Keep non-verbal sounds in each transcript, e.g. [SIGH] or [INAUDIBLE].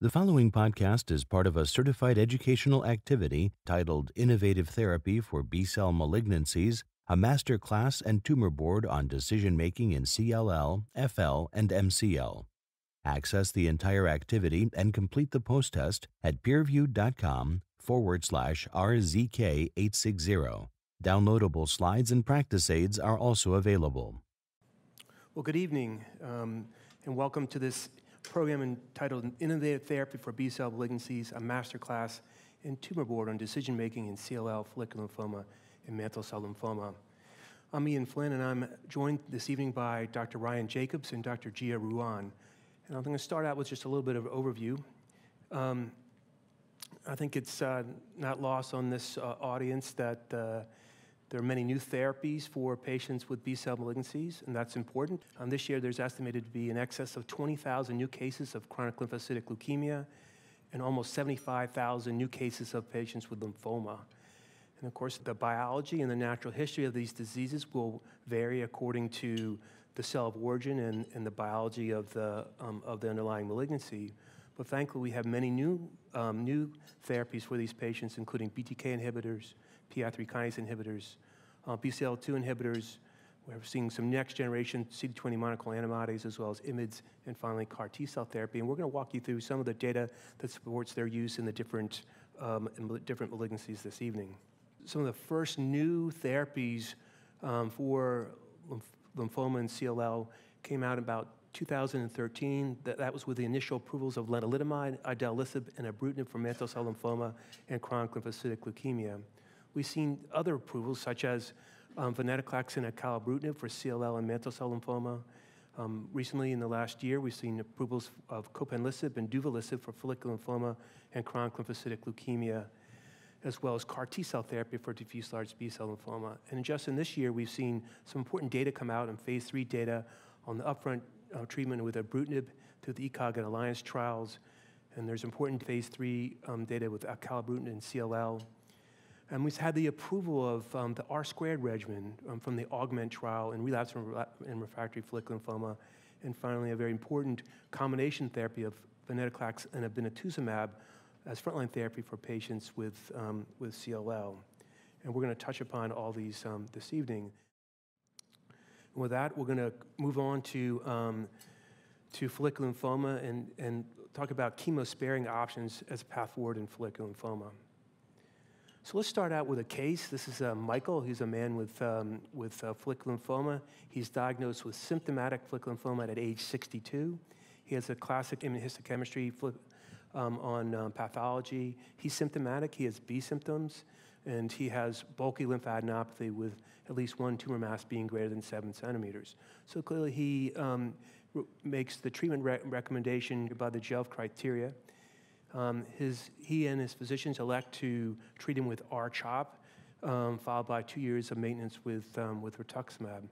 The following podcast is part of a certified educational activity titled Innovative Therapy for B Cell Malignancies, a master class and tumor board on decision making in CLL, FL, and MCL. Access the entire activity and complete the post test at peerview.com forward slash RZK860. Downloadable slides and practice aids are also available. Well, good evening, um, and welcome to this program entitled Innovative Therapy for B-Cell Malignancies, a masterclass in tumor board on decision-making in CLL, follicular lymphoma, and mantle cell lymphoma. I'm Ian Flinn, and I'm joined this evening by Dr. Ryan Jacobs and Dr. Jia Ruan. And I'm going to start out with just a little bit of overview. Um, I think it's uh, not lost on this uh, audience that uh, there are many new therapies for patients with B-cell malignancies, and that's important. Um, this year, there's estimated to be in excess of 20,000 new cases of chronic lymphocytic leukemia and almost 75,000 new cases of patients with lymphoma. And of course, the biology and the natural history of these diseases will vary according to the cell of origin and, and the biology of the, um, of the underlying malignancy. But thankfully, we have many new, um, new therapies for these patients, including BTK inhibitors, PI3 kinase inhibitors, uh, BCL2 inhibitors. We're seeing some next generation CD20 monoclonal antibodies, as well as IMiDs, and finally CAR T cell therapy. And we're going to walk you through some of the data that supports their use in the different, um, in different malignancies this evening. Some of the first new therapies um, for lymphoma and CLL came out about 2013. That, that was with the initial approvals of lenalidomide, idelalisib, and ibrutinib for mantle cell lymphoma and chronic lymphocytic leukemia. We've seen other approvals, such as um, venetoclax and acalabrutinib for CLL and mantle cell lymphoma. Um, recently, in the last year, we've seen approvals of copanlisib and duvelisib for follicular lymphoma and chronic lymphocytic leukemia, as well as CAR T cell therapy for diffuse large B cell lymphoma. And just in this year, we've seen some important data come out in phase three data on the upfront uh, treatment with ibrutinib through the ECOG and Alliance trials. And there's important phase three um, data with acalabrutinib and CLL. And we've had the approval of um, the R squared regimen um, from the AUGMENT trial in relapse and refractory follicular lymphoma. And finally, a very important combination therapy of venetoclax and obinutuzumab as frontline therapy for patients with, um, with CLL. And we're going to touch upon all these um, this evening. And with that, we're going to move on to, um, to follicular lymphoma and, and talk about chemo-sparing options as a path forward in follicular lymphoma. So let's start out with a case. This is uh, Michael. He's a man with, um, with uh, follicular lymphoma. He's diagnosed with symptomatic follicular lymphoma at age 62. He has a classic immunohistochemistry um, on um, pathology. He's symptomatic. He has B symptoms, and he has bulky lymphadenopathy with at least one tumor mass being greater than seven centimeters. So clearly, he um, makes the treatment re recommendation by the GELF criteria. Um, his, he and his physicians elect to treat him with R-CHOP, um, followed by two years of maintenance with, um, with rituximab.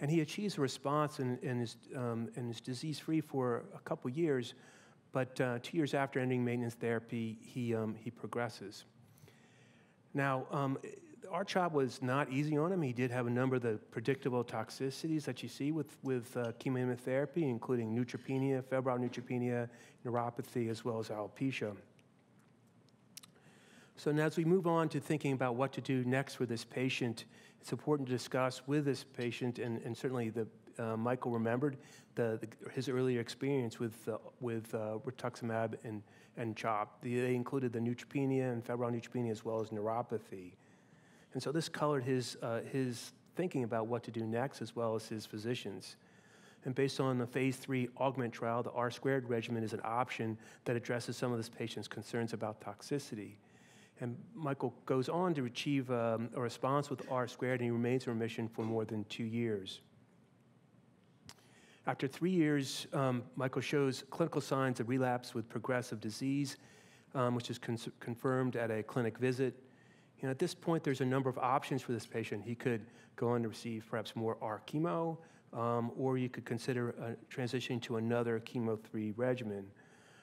And he achieves a response and, and is, um, and is disease-free for a couple years, but uh, two years after ending maintenance therapy, he, um, he progresses. Now, um, R-CHOP was not easy on him. He did have a number of the predictable toxicities that you see with, with uh, chemotherapy, including neutropenia, febrile neutropenia, neuropathy, as well as alopecia. So now as we move on to thinking about what to do next with this patient, it's important to discuss with this patient, and, and certainly the, uh, Michael remembered the, the, his earlier experience with, uh, with uh, rituximab and, and CHOP. They included the neutropenia and febrile neutropenia as well as neuropathy. And so this colored his, uh, his thinking about what to do next, as well as his physicians. And based on the phase three augment trial, the R squared regimen is an option that addresses some of this patient's concerns about toxicity. And Michael goes on to achieve um, a response with R squared, and he remains in remission for more than two years. After three years, um, Michael shows clinical signs of relapse with progressive disease, um, which is con confirmed at a clinic visit. You know, at this point, there's a number of options for this patient. He could go on to receive perhaps more R chemo, um, or you could consider transitioning to another chemo 3 regimen.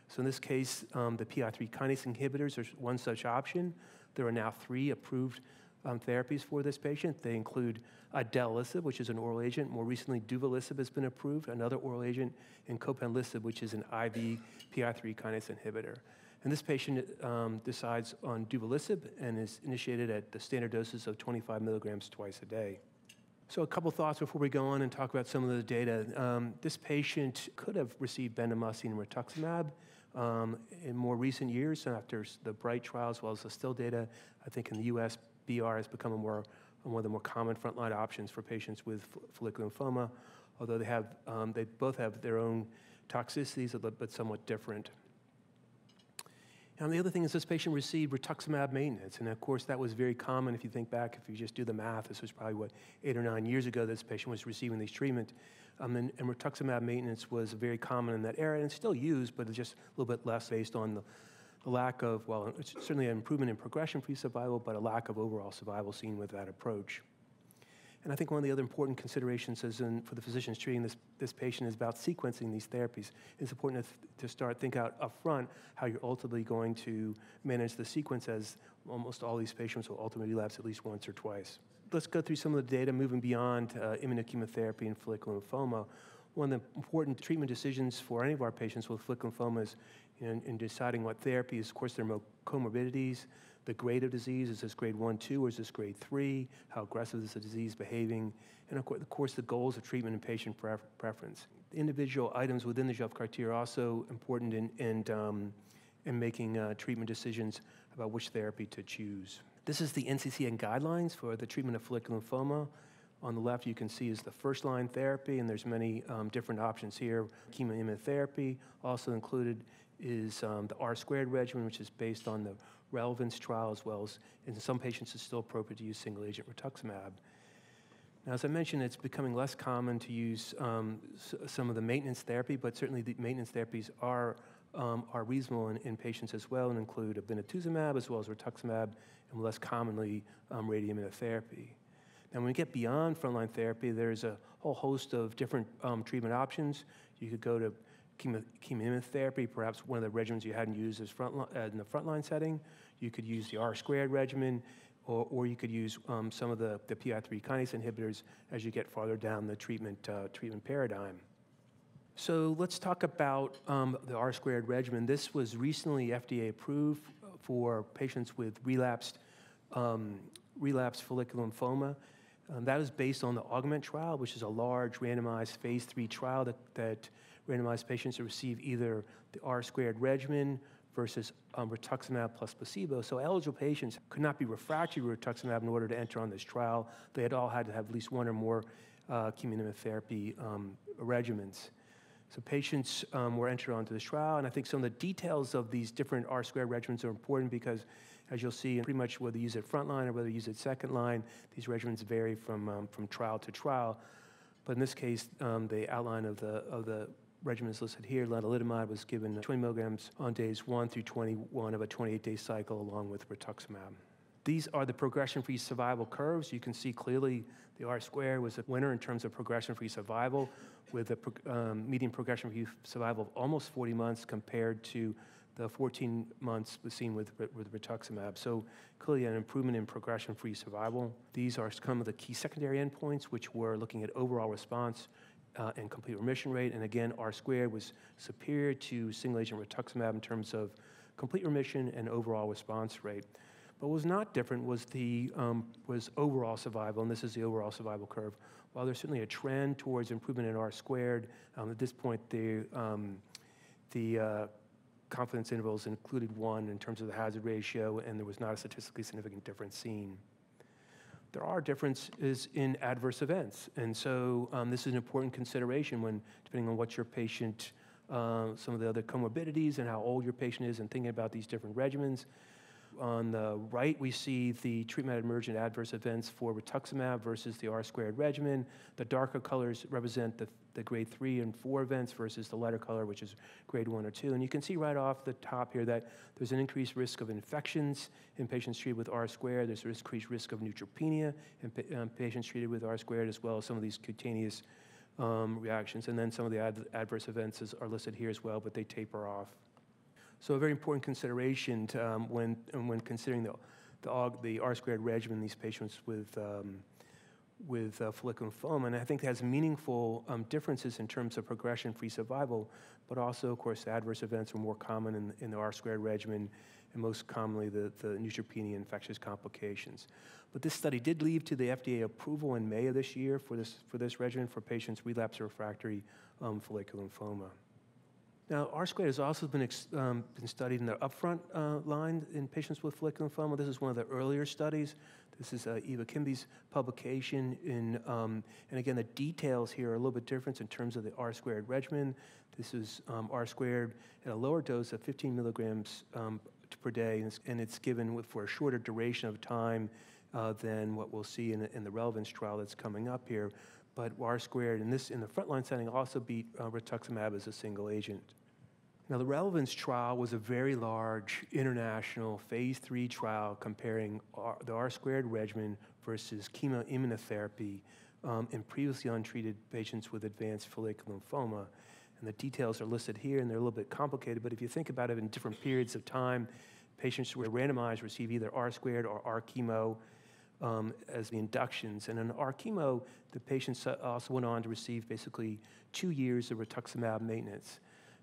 So in this case, um, the PI3 kinase inhibitors are one such option. There are now three approved um, therapies for this patient. They include idelalisib, which is an oral agent. More recently, duvelisib has been approved, another oral agent, and copanlisib, which is an IV PI3 kinase inhibitor. And this patient um, decides on duvelisib and is initiated at the standard doses of 25 milligrams twice a day. So a couple thoughts before we go on and talk about some of the data. Um, this patient could have received bendamustine and rituximab um, in more recent years after the BRIGHT trial as well as the STILL data. I think in the U.S., BR has become more one of the more common frontline options for patients with follicular lymphoma, although they have um, they both have their own toxicities, but somewhat different. And the other thing is this patient received rituximab maintenance. And of course, that was very common if you think back, if you just do the math, this was probably, what, eight or nine years ago this patient was receiving this treatment. Um, and, and, rituximab maintenance was very common in that era, and still used, but just a little bit less based on the, the lack of, well, certainly an improvement in progression-free survival, but a lack of overall survival seen with that approach. And I think one of the other important considerations in, for the physicians treating this, this patient is about sequencing these therapies. It's important to, to start think out up front how you're ultimately going to manage the sequence as almost all these patients will ultimately relapse at least once or twice. Let's go through some of the data moving beyond uh, immunochemotherapy and follicular lymphoma. One of the important treatment decisions for any of our patients with follicular lymphoma is you know, in, in deciding what therapy is, of course, there are comorbidities, the grade of disease. Is this grade one, two, or is this grade three? How aggressive is the disease behaving? And of course, the goals of treatment and patient preference. Individual items within the GELF criteria are also important in, in, um, in making uh, treatment decisions about which therapy to choose. This is the NCCN guidelines for the treatment of follicular lymphoma. On the left, you can see is the first line therapy, and there's many um, different options here. Chemoimmunotherapy also included is um, the R squared regimen, which is based on the relevance trial, as well as in some patients it's still appropriate to use single agent rituximab. Now, as I mentioned, it's becoming less common to use um, some of the maintenance therapy, but certainly the maintenance therapies are, um, are reasonable in, in, patients as well and include obinutuzumab as well as rituximab and less commonly um, radioimmunotherapy. Now, when we get beyond frontline therapy, there's a whole host of different um, treatment options. You could go to chemotherapy, perhaps one of the regimens you hadn't used is front, uh, in the frontline setting. You could use the R squared regimen, or, or you could use um, some of the, the PI3 kinase inhibitors as you get farther down the treatment, uh, treatment paradigm. So let's talk about um, the R squared regimen. This was recently FDA approved for patients with relapsed, um, relapsed follicular lymphoma. Um, that is based on the AUGMENT trial, which is a large randomized phase three trial that, that randomized patients to receive either the R squared regimen versus um, rituximab plus placebo. So eligible patients could not be refractory to rituximab in order to enter on this trial. They had all had to have at least one or more uh, chemotherapy um, regimens. So patients um, were entered onto this trial, and I think some of the details of these different R squared regimens are important because, as you'll see, pretty much whether you use it front line or whether you use it second line, these regimens vary from, um, from trial to trial. But in this case, um, the outline of the, of the regimens listed here, lenalidomide was given 20 milligrams on days 1 through 21 of a 28-day cycle along with rituximab. These are the progression-free survival curves. You can see clearly the R square was a winner in terms of progression-free survival with a um, median progression-free survival of almost 40 months compared to the 14 months was seen with, with rituximab. So clearly an improvement in progression-free survival. These are some of the key secondary endpoints, which were looking at overall response, uh, and complete remission rate. And again, R squared was superior to single agent rituximab in terms of complete remission and overall response rate. But what was not different was the um, was overall survival, and this is the overall survival curve. While there's certainly a trend towards improvement in R squared, um, at this point the um, the uh, confidence intervals included one in terms of the hazard ratio, and there was not a statistically significant difference seen there are differences in adverse events. And so um, this is an important consideration when, depending on what your patient, uh, some of the other comorbidities and how old your patient is and thinking about these different regimens. On the right, we see the treatment emergent adverse events for rituximab versus the R squared regimen. The darker colors represent the, the grade three and four events versus the lighter color, which is grade one or two. And you can see right off the top here that there's an increased risk of infections in patients treated with R squared. There's an increased risk of neutropenia in um, patients treated with R squared, as well as some of these cutaneous um, reactions. And then some of the ad adverse events is, are listed here as well, but they taper off. So a very important consideration to, um, when, when considering the, the, the R squared regimen in these patients with, um, with uh, follicular lymphoma. And I think has meaningful um, differences in terms of progression free survival, but also, of course, adverse events are more common in, in the R squared regimen and most commonly the, the neutropenia infectious complications. But this study did lead to the FDA approval in May of this year for this, for this regimen for patients relapsed or refractory um, follicular lymphoma. Now, R squared has also been, um, been studied in the upfront uh, line in patients with follicular lymphoma. This is one of the earlier studies. This is uh, Eva Kimby's publication. In, um, and again, the details here are a little bit different in terms of the R squared regimen. This is um, R squared at a lower dose of 15 milligrams um, per day, and it's, and it's given with, for a shorter duration of time uh, than what we'll see in, in the relevance trial that's coming up here. But R squared in this in the frontline setting also beat uh, rituximab as a single agent. Now, the relevance trial was a very large international phase three trial comparing R, the R squared regimen versus chemoimmunotherapy um, in previously untreated patients with advanced follicular lymphoma. And the details are listed here, and they're a little bit complicated, but if you think about it in different periods of time, patients were randomized receive either R squared or R chemo um, as the inductions. And in R chemo, the patients also went on to receive basically two years of rituximab maintenance.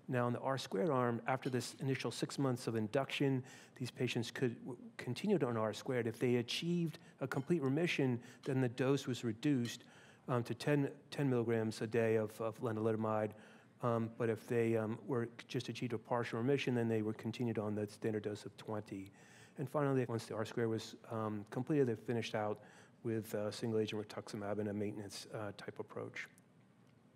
Now, in the R squared arm, after this initial six months of induction, these patients could continue on R squared. If they achieved a complete remission, then the dose was reduced um, to 10, 10, milligrams a day of, of lenalidomide um, but if they um, were just achieved a partial remission, then they were continued on the standard dose of 20. And finally, once the R square was um, completed, they finished out with uh, single agent rituximab and a maintenance uh, type approach.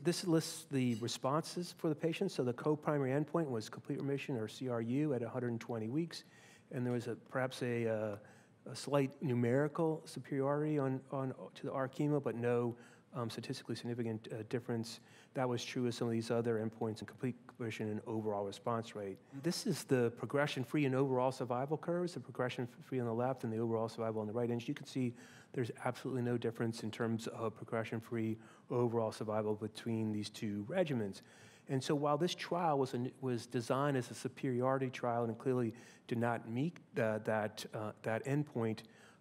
This lists the responses for the patients. So the co-primary endpoint was complete remission or CRU at 120 weeks, and there was a, perhaps a, uh, a slight numerical superiority on, on to the R chemo, but no um, statistically significant uh, difference. That was true of some of these other endpoints in complete remission and overall response rate. This is the progression-free and overall survival curves, the progression-free on the left and the overall survival on the right. And as you can see, there's absolutely no difference in terms of progression-free overall survival between these two regimens. And so while this trial was, a, was designed as a superiority trial and clearly did not meet uh, that, uh, that endpoint,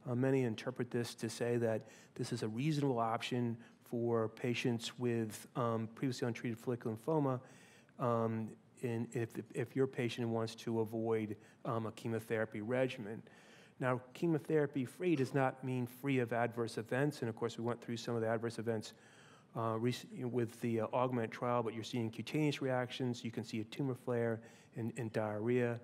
uh, many interpret this to say that this is a reasonable option for patients with um, previously untreated follicular lymphoma um, in, if, if your patient wants to avoid um, a chemotherapy regimen. Now, chemotherapy free does not mean free of adverse events, and of course, we went through some of the adverse events uh, with the uh, augment trial, but you're seeing cutaneous reactions, you can see a tumor flare and, and diarrhea,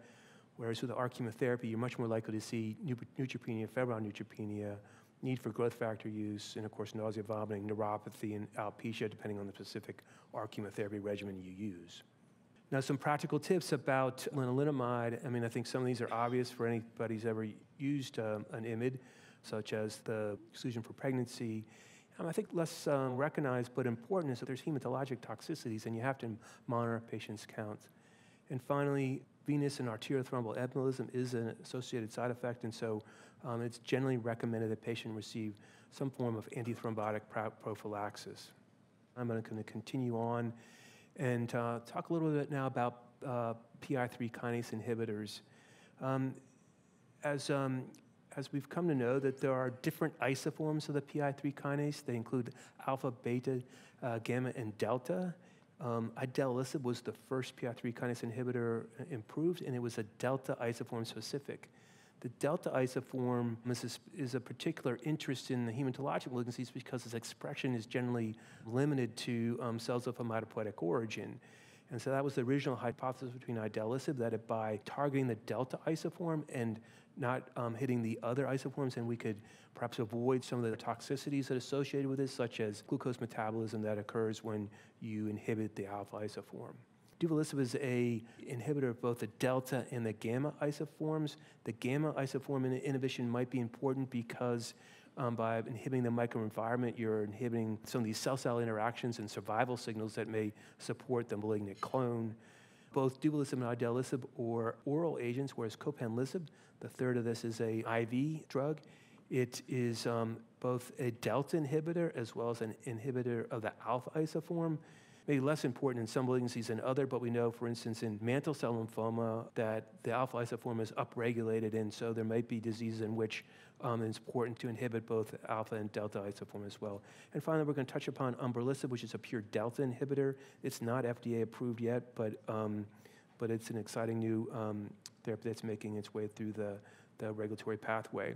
whereas with the R chemotherapy, you're much more likely to see neutropenia, febrile neutropenia, need for growth factor use, and of course, nausea, vomiting, neuropathy, and alopecia, depending on the specific chemotherapy regimen you use. Now, some practical tips about lenalidomide. I mean, I think some of these are obvious for anybody who's ever used um, an IMID, such as the exclusion for pregnancy. Um, I think less um, recognized but important is that there's hematologic toxicities, and you have to monitor patients' counts. And finally, venous and arterial thromboembolism is an associated side effect, and so um, it's generally recommended that patient receive some form of antithrombotic prophylaxis. I'm going to continue on and uh, talk a little bit now about uh, PI3 kinase inhibitors. Um, as, um, as we've come to know that there are different isoforms of the PI3 kinase. They include alpha, beta, uh, gamma, and delta. Um, idelalisib was the first PI3 kinase inhibitor uh, improved, and it was a delta isoform specific. The delta isoform is a, is a particular interest in the hematologic malignancies because its expression is generally limited to um, cells of hematopoietic origin. And so that was the original hypothesis between idelalisib, that it, by targeting the delta isoform and not um, hitting the other isoforms, and we could perhaps avoid some of the toxicities that are associated with this, such as glucose metabolism that occurs when you inhibit the alpha isoform. Duvelisib is a inhibitor of both the delta and the gamma isoforms. The gamma isoform inhibition might be important because um, by inhibiting the microenvironment, you're inhibiting some of these cell-cell interactions and survival signals that may support the malignant clone. Both duvelisib and idelalisib are oral agents, whereas copanlisib, the third of this, is a IV drug. It is um, both a delta inhibitor as well as an inhibitor of the alpha isoform. Maybe less important in some malignancies than other, but we know, for instance, in mantle cell lymphoma, that the alpha isoform is upregulated, and so there might be diseases in which um, it's important to inhibit both alpha and delta isoform as well. And finally, we're going to touch upon umbralisib, which is a pure delta inhibitor. It's not FDA approved yet, but um, but it's an exciting new um, therapy that's making its way through the, the regulatory pathway.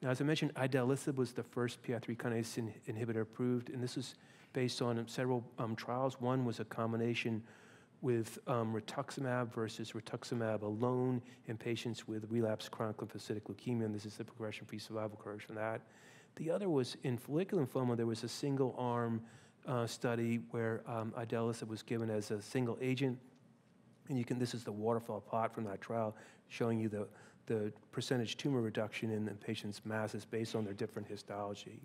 Now, as I mentioned, idelalisib was the first PI3 kinase in, inhibitor approved, and this was based on several um, trials. One was a combination with um, rituximab versus rituximab alone in patients with relapsed chronic lymphocytic leukemia, and this is the progression-free survival curves from that. The other was in follicular lymphoma, there was a single arm uh, study where um, idelalisib was given as a single agent. And you can, this is the waterfall plot from that trial showing you the, the percentage tumor reduction in the patient's masses based on their different histology.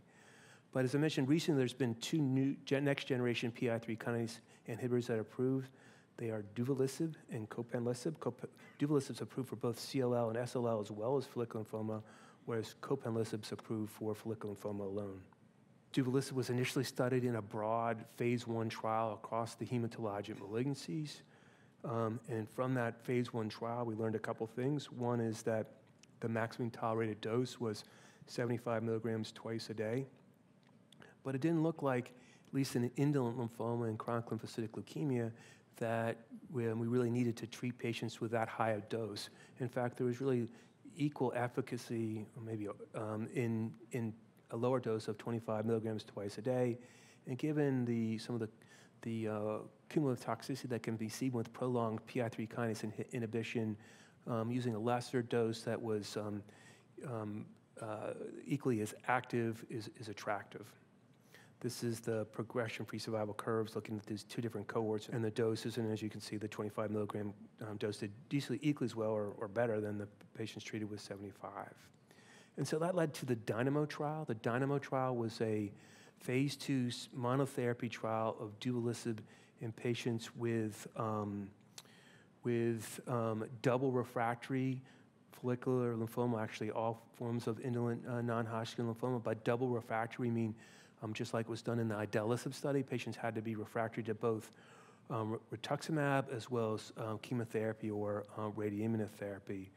But as I mentioned recently, there's been two new next generation PI3 kinase inhibitors that are approved. They are duvelisib and copanlisib. duvelisib is approved for both CLL and SLL as well as follicular lymphoma, whereas copanlisib is approved for follicular lymphoma alone. Duvelisib was initially studied in a broad phase one trial across the hematologic malignancies. Um, and from that phase one trial, we learned a couple things. One is that the maximum tolerated dose was 75 milligrams twice a day. But it didn't look like, at least in indolent lymphoma and chronic lymphocytic leukemia, that we, we really needed to treat patients with that high a dose. In fact, there was really equal efficacy, maybe um, in, in a lower dose of 25 milligrams twice a day. And given the, some of the the uh, cumulative toxicity that can be seen with prolonged PI3 kinase in inhibition um, using a lesser dose that was um, um, uh, equally as active is, is attractive. This is the progression-free survival curves looking at these two different cohorts and the doses, and as you can see, the 25 milligram um, dose did decently equally as well or, or better than the patients treated with 75. And so that led to the Dynamo trial. The Dynamo trial was a phase two monotherapy trial of duvelisib in patients with, um, with um, double refractory follicular lymphoma, actually all forms of indolent uh, non-Hodgkin lymphoma. By double refractory, mean um, just like was done in the idelalisib study, patients had to be refractory to both um, rituximab as well as um, chemotherapy or uh, radioimmunotherapy.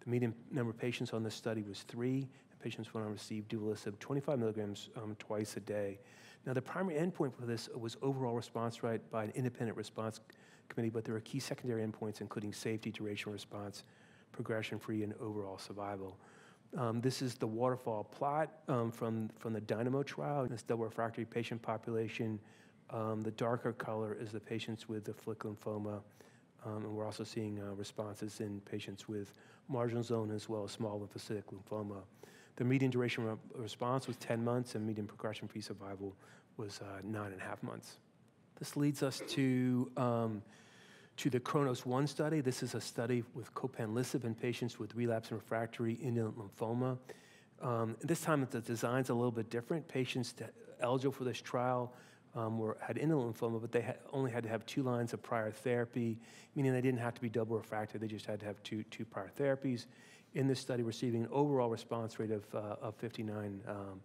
The median number of patients on this study was three, and patients want to receive duvelisib 25 milligrams um, twice a day. Now, the primary endpoint for this was overall response rate by an independent response committee, but there are key secondary endpoints, including safety, duration response, progression-free, and overall survival. Um, this is the waterfall plot um, from, from the Dynamo trial. This double refractory patient population. Um, the darker color is the patients with the follicular lymphoma. Um, and we're also seeing uh, responses in patients with marginal zone as well as small lymphocytic lymphoma. The median duration of response was 10 months, and median progression-free survival was uh, nine and a half months. This leads us to, um, to the Chronos 1 study. This is a study with copanlisib in patients with relapse and refractory indolent lymphoma. Um, this time, the design's a little bit different. Patients eligible for this trial um, were, had indolent lymphoma, but they only had to have two lines of prior therapy, meaning they didn't have to be double refractory. They just had to have two, two prior therapies in this study receiving an overall response rate of, uh, of 59, um,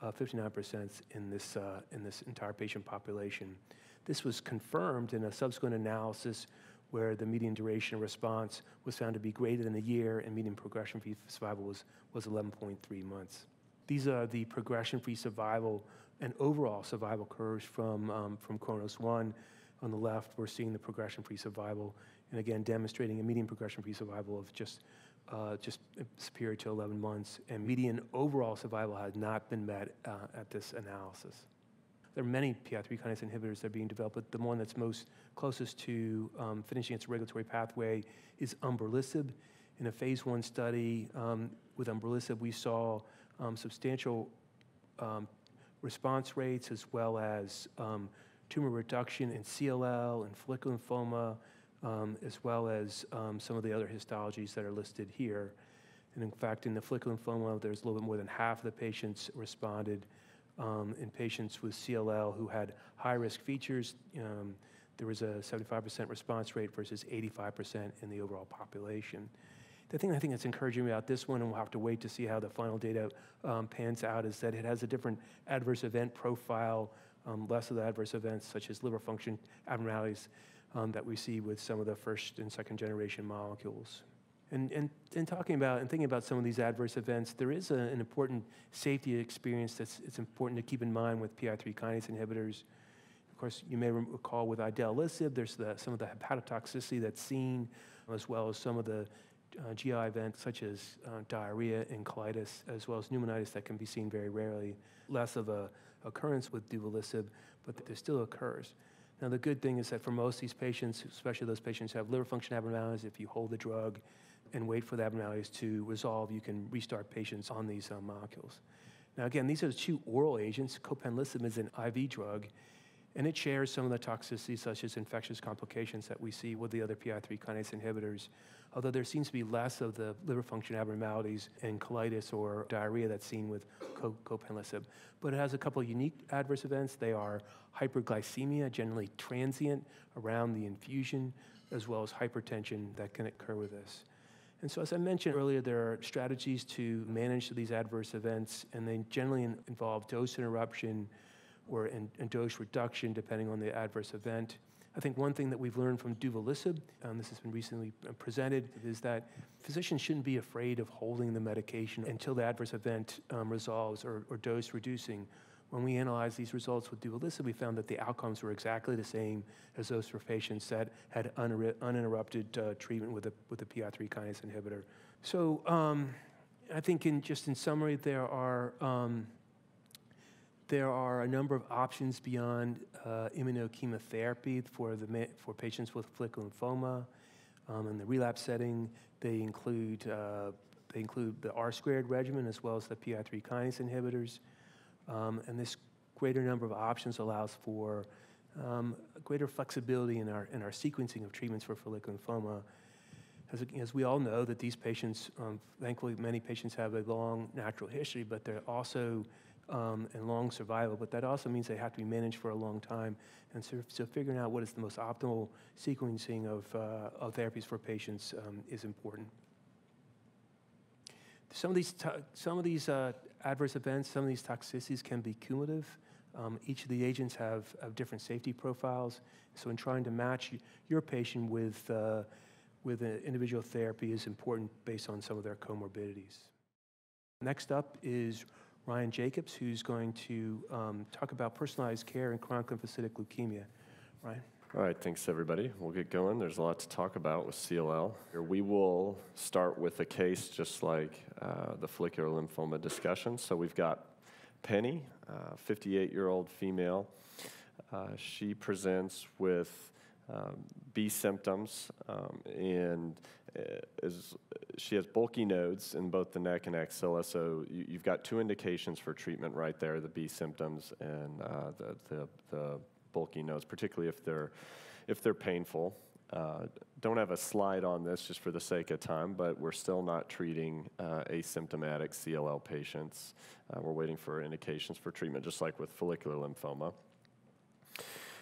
uh, 59% in this, uh, in this entire patient population. This was confirmed in a subsequent analysis where the median duration of response was found to be greater than a year and median progression-free survival was, was 11.3 months. These are the progression-free survival and overall survival curves from, um, from Chronos 1. On the left, we're seeing the progression-free survival, and again, demonstrating a median progression-free survival of just uh, just superior to 11 months, and median overall survival has not been met uh, at this analysis. There are many PI3 kinase inhibitors that are being developed, but the one that's most closest to um, finishing its regulatory pathway is umbralisib. In a phase one study um, with umbralisib, we saw um, substantial um, response rates as well as um, tumor reduction in CLL and follicular lymphoma, um, as well as um, some of the other histologies that are listed here. And in fact, in the follicular lymphoma, there's a little bit more than half of the patients responded. Um, in patients with CLL who had high risk features, um, there was a 75% response rate versus 85% in the overall population. The thing I think that's encouraging about this one, and we'll have to wait to see how the final data um, pans out, is that it has a different adverse event profile um, less of the adverse events such as liver function abnormalities um, that we see with some of the first and second generation molecules. And, and, and talking about and thinking about some of these adverse events, there is a, an important safety experience that's it's important to keep in mind with PI3 kinase inhibitors. Of course, you may recall with idelalisib, there's the, some of the hepatotoxicity that's seen, as well as some of the uh, GI events such as uh, diarrhea and colitis, as well as pneumonitis that can be seen very rarely. Less of a occurrence with duvelisib, but there still occurs. Now, the good thing is that for most of these patients, especially those patients who have liver function abnormalities, if you hold the drug and wait for the abnormalities to resolve, you can restart patients on these uh, molecules. Now, again, these are the two oral agents. Copanlisib is an IV drug, and it shares some of the toxicities, such as infectious complications that we see with the other PI3 kinase inhibitors, although there seems to be less of the liver function abnormalities and colitis or diarrhea that's seen with copanlisib. But it has a couple of unique adverse events. They are hyperglycemia, generally transient around the infusion, as well as hypertension that can occur with this. And so, as I mentioned earlier, there are strategies to manage these adverse events, and they generally involve dose interruption, or in, in dose reduction depending on the adverse event. I think one thing that we've learned from duvelisib, and this has been recently uh, presented, is that physicians shouldn't be afraid of holding the medication until the adverse event um, resolves or, or, dose reducing. When we analyzed these results with duvelisib, we found that the outcomes were exactly the same as those for patients that had uninterrupted uh, treatment with a, with a PI3 kinase inhibitor. So um, I think in, just in summary, there are um, there are a number of options beyond uh, for, the, for patients with follicular lymphoma. Um, in the relapse setting, they include, uh, they include the R squared regimen as well as the PI3 kinase inhibitors. Um, and this greater number of options allows for um, greater flexibility in our, in our sequencing of treatments for follicular lymphoma. As, as we all know that these patients, um, thankfully many patients have a long natural history, but they're also um, and long survival, but that also means they have to be managed for a long time. And so, so figuring out what is the most optimal sequencing of, uh, of therapies for patients um, is important. Some of these, some of these uh, adverse events, some of these toxicities can be cumulative. Um, each of the agents have, have different safety profiles. So in trying to match your patient with, uh, with an individual therapy is important based on some of their comorbidities. Next up is Ryan Jacobs, who's going to um, talk about personalized care in chronic lymphocytic leukemia. Ryan? All right, thanks everybody. We'll get going. There's a lot to talk about with CLL. We will start with a case just like uh, the follicular lymphoma discussion. So we've got Penny, 58 uh, year old female. Uh, she presents with um, B symptoms um, and uh, is she has bulky nodes in both the neck and axilla, so you, have got two indications for treatment right there: the B symptoms and uh, the, the, the bulky nodes, particularly if they're if they're painful. Uh, don't have a slide on this just for the sake of time, but we're still not treating uh, asymptomatic CLL patients. Uh, we're waiting for indications for treatment, just like with follicular lymphoma.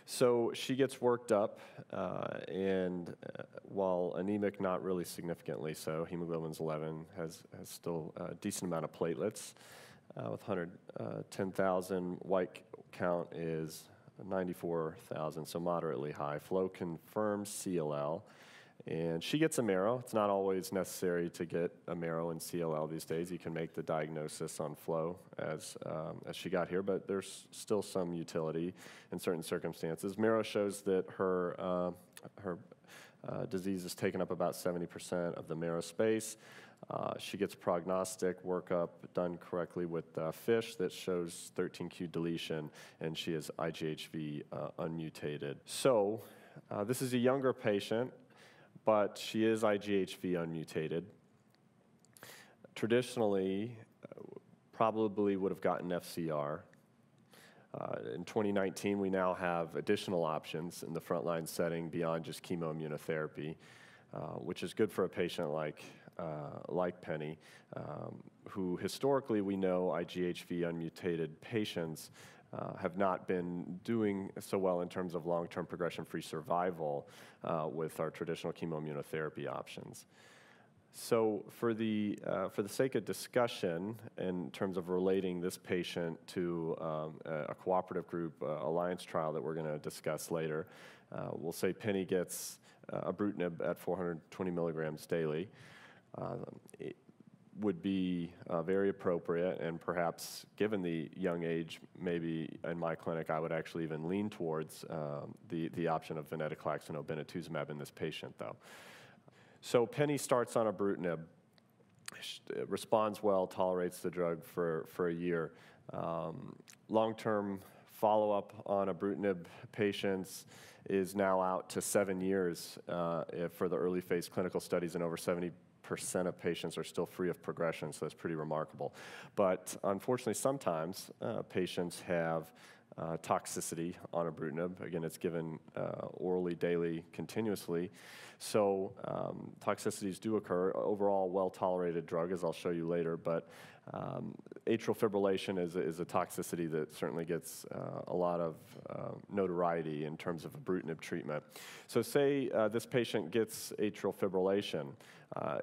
So she gets worked up, uh, and uh, while anemic, not really significantly so, hemoglobin's 11, has, has still a decent amount of platelets uh, with 110,000. Uh, white count is 94,000, so moderately high. Flow confirms CLL. And she gets a marrow. It's not always necessary to get a marrow in CLL these days. You can make the diagnosis on flow as, um, as she got here, but there's still some utility in certain circumstances. Marrow shows that her, uh, her uh, disease has taken up about 70% of the marrow space. Uh, she gets prognostic workup done correctly with uh, FISH that shows 13q deletion, and she is IGHV uh, unmutated. So, uh, this is a younger patient but she is IGHV unmutated. Traditionally, uh, probably would have gotten FCR. Uh, in 2019, we now have additional options in the frontline setting beyond just chemoimmunotherapy, uh, which is good for a patient like, uh, like Penny, um, who historically we know IGHV unmutated patients uh, have not been doing so well in terms of long-term progression-free survival uh, with our traditional chemoimmunotherapy options. So for the, uh, for the sake of discussion, in terms of relating this patient to um, a, cooperative group uh, alliance trial that we're going to discuss later, uh, we'll say Penny gets uh, ibrutinib at 420 milligrams daily. Uh, it would be uh, very appropriate, and perhaps given the young age, maybe in my clinic, I would actually even lean towards um, the, the option of venetoclax and obinutuzumab in this patient, though. So Penny starts on ibrutinib, responds well, tolerates the drug for, for a year. Um, long-term follow-up on ibrutinib patients is now out to seven years uh, for the early phase clinical studies, and over 70 percent of patients are still free of progression, so that's pretty remarkable. But unfortunately, sometimes uh, patients have uh, toxicity on ibrutinib. Again, it's given uh, orally, daily, continuously. So um, toxicities do occur. Overall, well-tolerated drug, as I'll show you later, but um, atrial fibrillation is a, is a toxicity that certainly gets uh, a lot of uh, notoriety in terms of ibrutinib treatment. So say uh, this patient gets atrial fibrillation. Uh,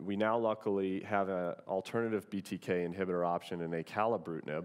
we now luckily have an alternative BTK inhibitor option in acalabrutinib,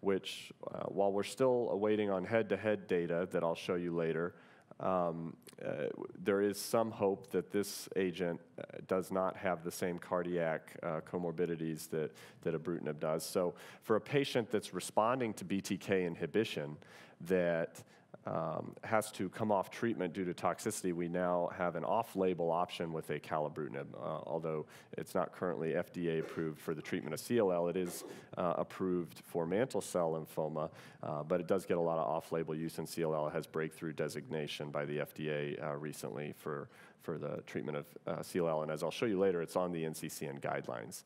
which, uh, while we're still awaiting on head-to-head data that I'll show you later, um, uh, there is some hope that this agent uh, does not have the same cardiac uh, comorbidities that, that ibrutinib does. So for a patient that's responding to BTK inhibition that um, has to come off treatment due to toxicity, we now have an off-label option with acalabrutinib. Uh, although it's not currently FDA approved for the treatment of CLL, it is uh, approved for mantle cell lymphoma, uh, but it does get a lot of off-label use in CLL. It has breakthrough designation by the FDA uh, recently for, for the treatment of uh, CLL, and as I'll show you later, it's on the NCCN guidelines.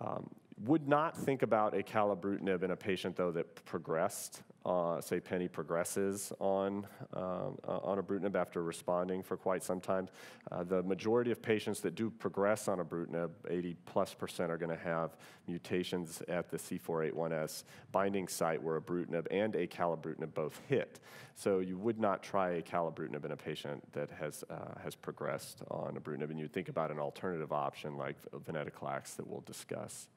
Um, would not think about acalabrutinib in a patient, though, that progressed uh, say Penny progresses on, um, uh, on ibrutinib after responding for quite some time. Uh, the majority of patients that do progress on ibrutinib, 80 plus percent, are going to have mutations at the C481S binding site where ibrutinib and acalabrutinib both hit. So you would not try acalabrutinib in a patient that has, uh, has progressed on ibrutinib, and you'd think about an alternative option like venetoclax that we'll discuss.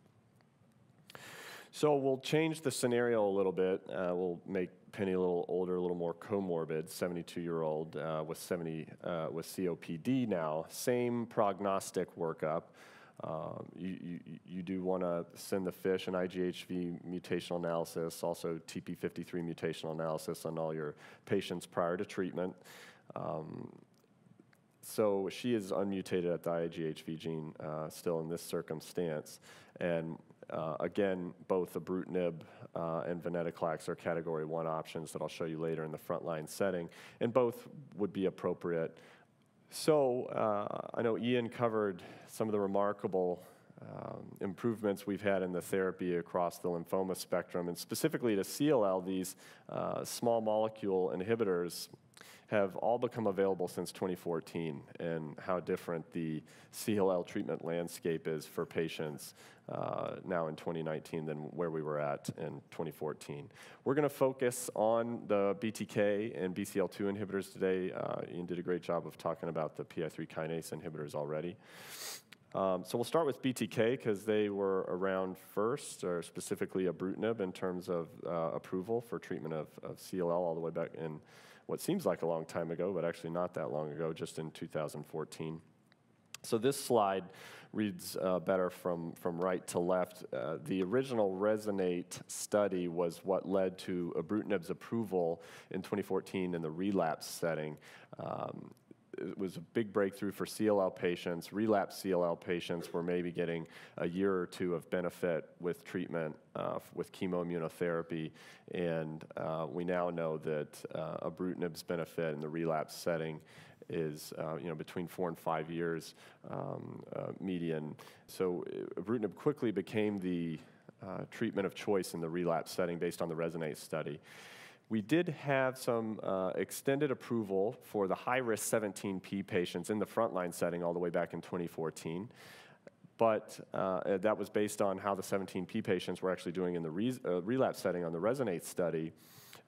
So we'll change the scenario a little bit. Uh, we'll make Penny a little older, a little more comorbid, 72-year-old uh, with 70 uh, with COPD now. Same prognostic workup. Um, you, you, you, do want to send the FISH an IGHV mutational analysis, also TP53 mutational analysis on all your patients prior to treatment. Um, so she is unmutated at the IGHV gene uh, still in this circumstance. And uh, again, both ibrutinib uh, and venetoclax are category one options that I'll show you later in the frontline setting, and both would be appropriate. So uh, I know Ian covered some of the remarkable um, improvements we've had in the therapy across the lymphoma spectrum, and specifically to CLL, these uh, small molecule inhibitors have all become available since 2014 and how different the CLL treatment landscape is for patients uh, now in 2019 than where we were at in 2014. We're going to focus on the BTK and BCL2 inhibitors today. Uh, Ian did a great job of talking about the PI3 kinase inhibitors already. Um, so we'll start with BTK because they were around first, or specifically ibrutinib in terms of uh, approval for treatment of, of CLL all the way back in what seems like a long time ago, but actually not that long ago, just in 2014. So this slide reads uh, better from, from right to left. Uh, the original Resonate study was what led to ibrutinib's approval in 2014 in the relapse setting. Um, it was a big breakthrough for CLL patients. Relapsed CLL patients were maybe getting a year or two of benefit with treatment uh, with chemoimmunotherapy, and uh, we now know that uh, ibrutinib's benefit in the relapse setting is uh, you know between four and five years um, uh, median. So uh, ibrutinib quickly became the uh, treatment of choice in the relapse setting based on the Resonate study. We did have some uh, extended approval for the high-risk 17P patients in the frontline setting all the way back in 2014 but uh, that was based on how the 17P patients were actually doing in the re uh, relapse setting on the Resonate study.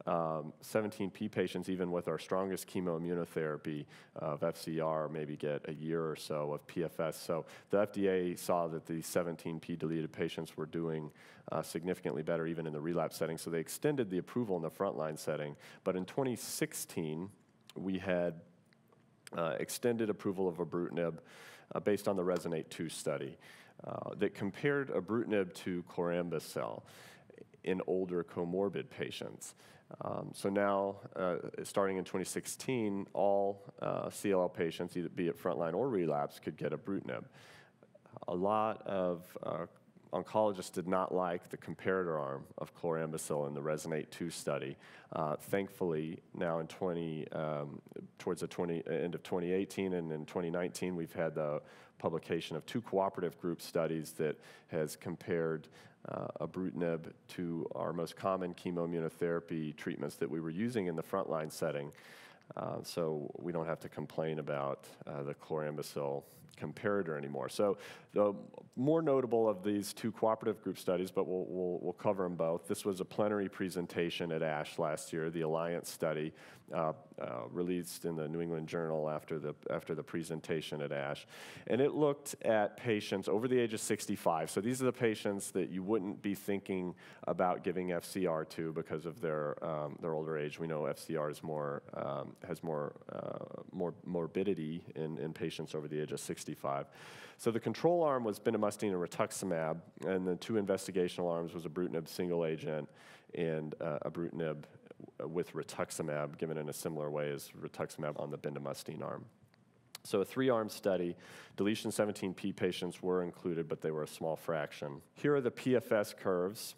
Um, 17P patients, even with our strongest chemoimmunotherapy of FCR, maybe get a year or so of PFS. So the FDA saw that the 17P deleted patients were doing uh, significantly better even in the relapse setting. So they extended the approval in the frontline setting. But in 2016, we had uh, extended approval of ibrutinib uh, based on the Resonate 2 study uh, that compared ibrutinib to chlorambucil in older comorbid patients. Um, so now, uh, starting in 2016, all uh, CLL patients, either be it frontline or relapse, could get a ibrutinib. A lot of uh, oncologists did not like the comparator arm of chlorambucil in the Resonate 2 study. Uh, thankfully, now in 20, um, towards the 20, end of 2018 and in 2019, we've had the publication of two cooperative group studies that has compared uh, ibrutinib to our most common chemoimmunotherapy treatments that we were using in the frontline setting. Uh, so we don't have to complain about uh, the chlorambucil comparator anymore. So the more notable of these two cooperative group studies, but we'll, we'll, we'll cover them both. This was a plenary presentation at ASH last year, the Alliance study, uh, uh, released in the New England Journal after the, after the presentation at ASH. And it looked at patients over the age of 65. So these are the patients that you wouldn't be thinking about giving FCR to because of their, um, their older age. We know FCR is more, um, has more, uh, more morbidity in, in patients over the age of 65. So the control arm was bendamustine and rituximab, and the two investigational arms was ibrutinib single agent and uh, ibrutinib with rituximab given in a similar way as rituximab on the bendamustine arm. So a three-arm study, deletion 17p patients were included, but they were a small fraction. Here are the PFS curves.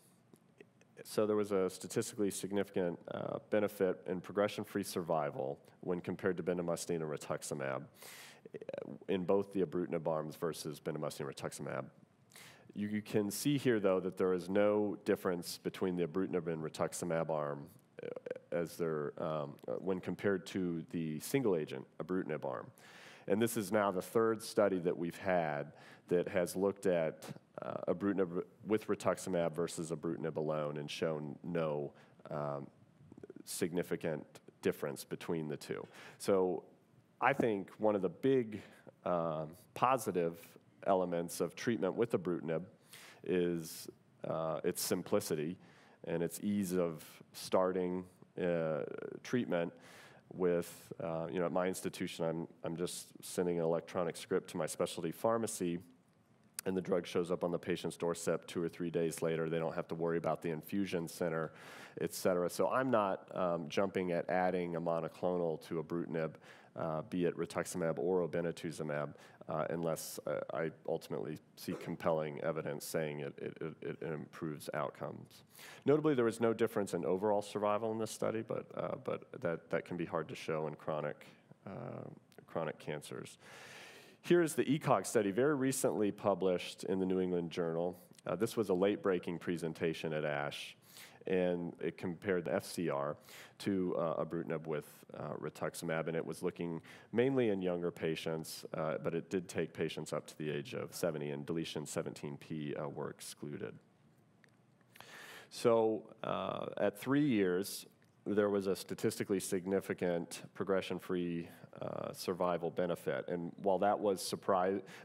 So there was a statistically significant uh, benefit in progression-free survival when compared to bendamustine and rituximab in both the ibrutinib arms versus bendamustine rituximab. You, you, can see here, though, that there is no difference between the ibrutinib and rituximab arm uh, as they're, um, uh, when compared to the single agent ibrutinib arm. And this is now the third study that we've had that has looked at uh, ibrutinib with rituximab versus ibrutinib alone and shown no um, significant difference between the two. So I think one of the big uh, positive elements of treatment with ibrutinib is uh, its simplicity and its ease of starting uh, treatment with, uh, you know, at my institution, I'm, I'm just sending an electronic script to my specialty pharmacy and the drug shows up on the patient's doorstep two or three days later. They don't have to worry about the infusion center, et cetera. So I'm not um, jumping at adding a monoclonal to ibrutinib uh, be it rituximab or obinutuzumab, uh, unless uh, I ultimately see compelling evidence saying it, it, it, it, improves outcomes. Notably, there was no difference in overall survival in this study, but, uh, but that, that can be hard to show in chronic, uh, chronic cancers. Here is the ECOG study, very recently published in the New England Journal. Uh, this was a late breaking presentation at ASH and it compared the FCR to uh, ibrutinib with uh, rituximab, and it was looking mainly in younger patients, uh, but it did take patients up to the age of 70, and deletion 17p uh, were excluded. So uh, at three years, there was a statistically significant progression-free uh, survival benefit. And while that was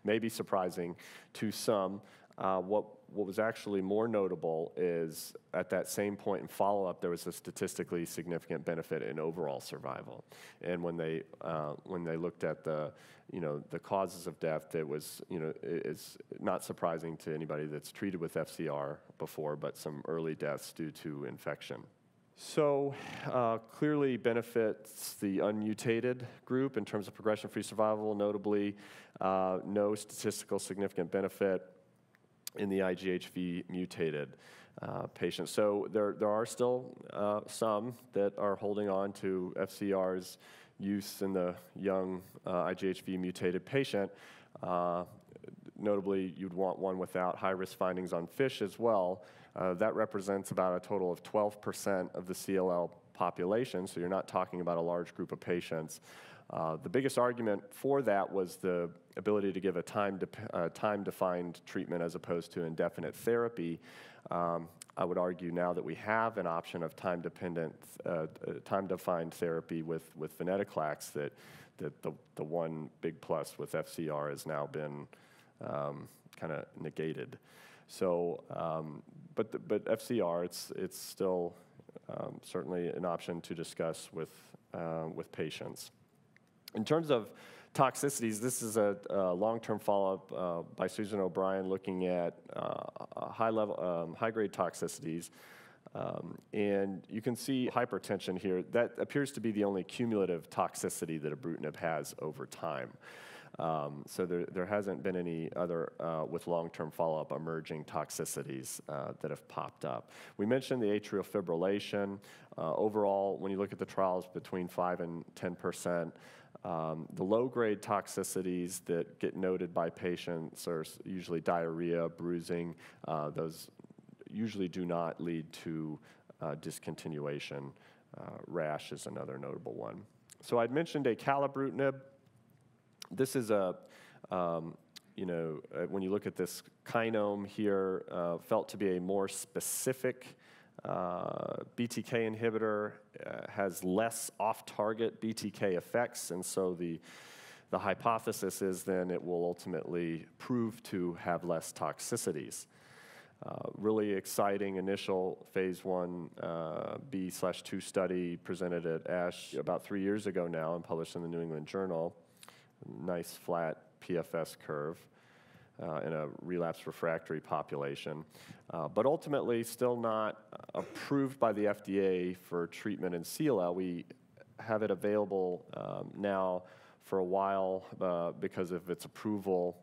maybe surprising to some, uh, what, what was actually more notable is at that same point in follow up, there was a statistically significant benefit in overall survival. And when they, uh, when they looked at the, you know, the causes of death, it was, you know, it's not surprising to anybody that's treated with FCR before, but some early deaths due to infection. So uh, clearly benefits the unmutated group in terms of progression-free survival, notably uh, no statistical significant benefit in the IGHV mutated uh, patients. So there, there are still uh, some that are holding on to FCR's use in the young uh, IGHV mutated patient. Uh, notably, you'd want one without high risk findings on FISH as well. Uh, that represents about a total of 12% of the CLL population, so you're not talking about a large group of patients. Uh, the biggest argument for that was the ability to give a time, de- uh, time defined treatment as opposed to indefinite therapy. Um, I would argue now that we have an option of time-dependent, uh, uh, time-defined therapy with, with venetoclax that, that the, the one big plus with FCR has now been um, kind of negated. So, um, but, the, but FCR, it's, it's still um, certainly an option to discuss with, uh, with patients. In terms of toxicities, this is a, a long-term follow-up uh, by Susan O'Brien looking at uh, high-level, um, high-grade toxicities. Um, and you can see hypertension here. That appears to be the only cumulative toxicity that ibrutinib has over time. Um, so there, there hasn't been any other, uh, with long-term follow-up, emerging toxicities uh, that have popped up. We mentioned the atrial fibrillation. Uh, overall, when you look at the trials, between 5 and 10 percent. Um, the low-grade toxicities that get noted by patients are usually diarrhea, bruising. Uh, those usually do not lead to uh, discontinuation. Uh, rash is another notable one. So I'd mentioned acalabrutinib. This is a, um, you know, uh, when you look at this kinome here, uh, felt to be a more specific uh, BTK inhibitor, uh, has less off-target BTK effects, and so the, the hypothesis is then it will ultimately prove to have less toxicities. Uh, really exciting initial phase one uh, B slash two study presented at ASH about three years ago now and published in the New England Journal nice flat PFS curve uh, in a relapse refractory population, uh, but ultimately still not approved by the FDA for treatment in CLL. We have it available um, now for a while uh, because of its approval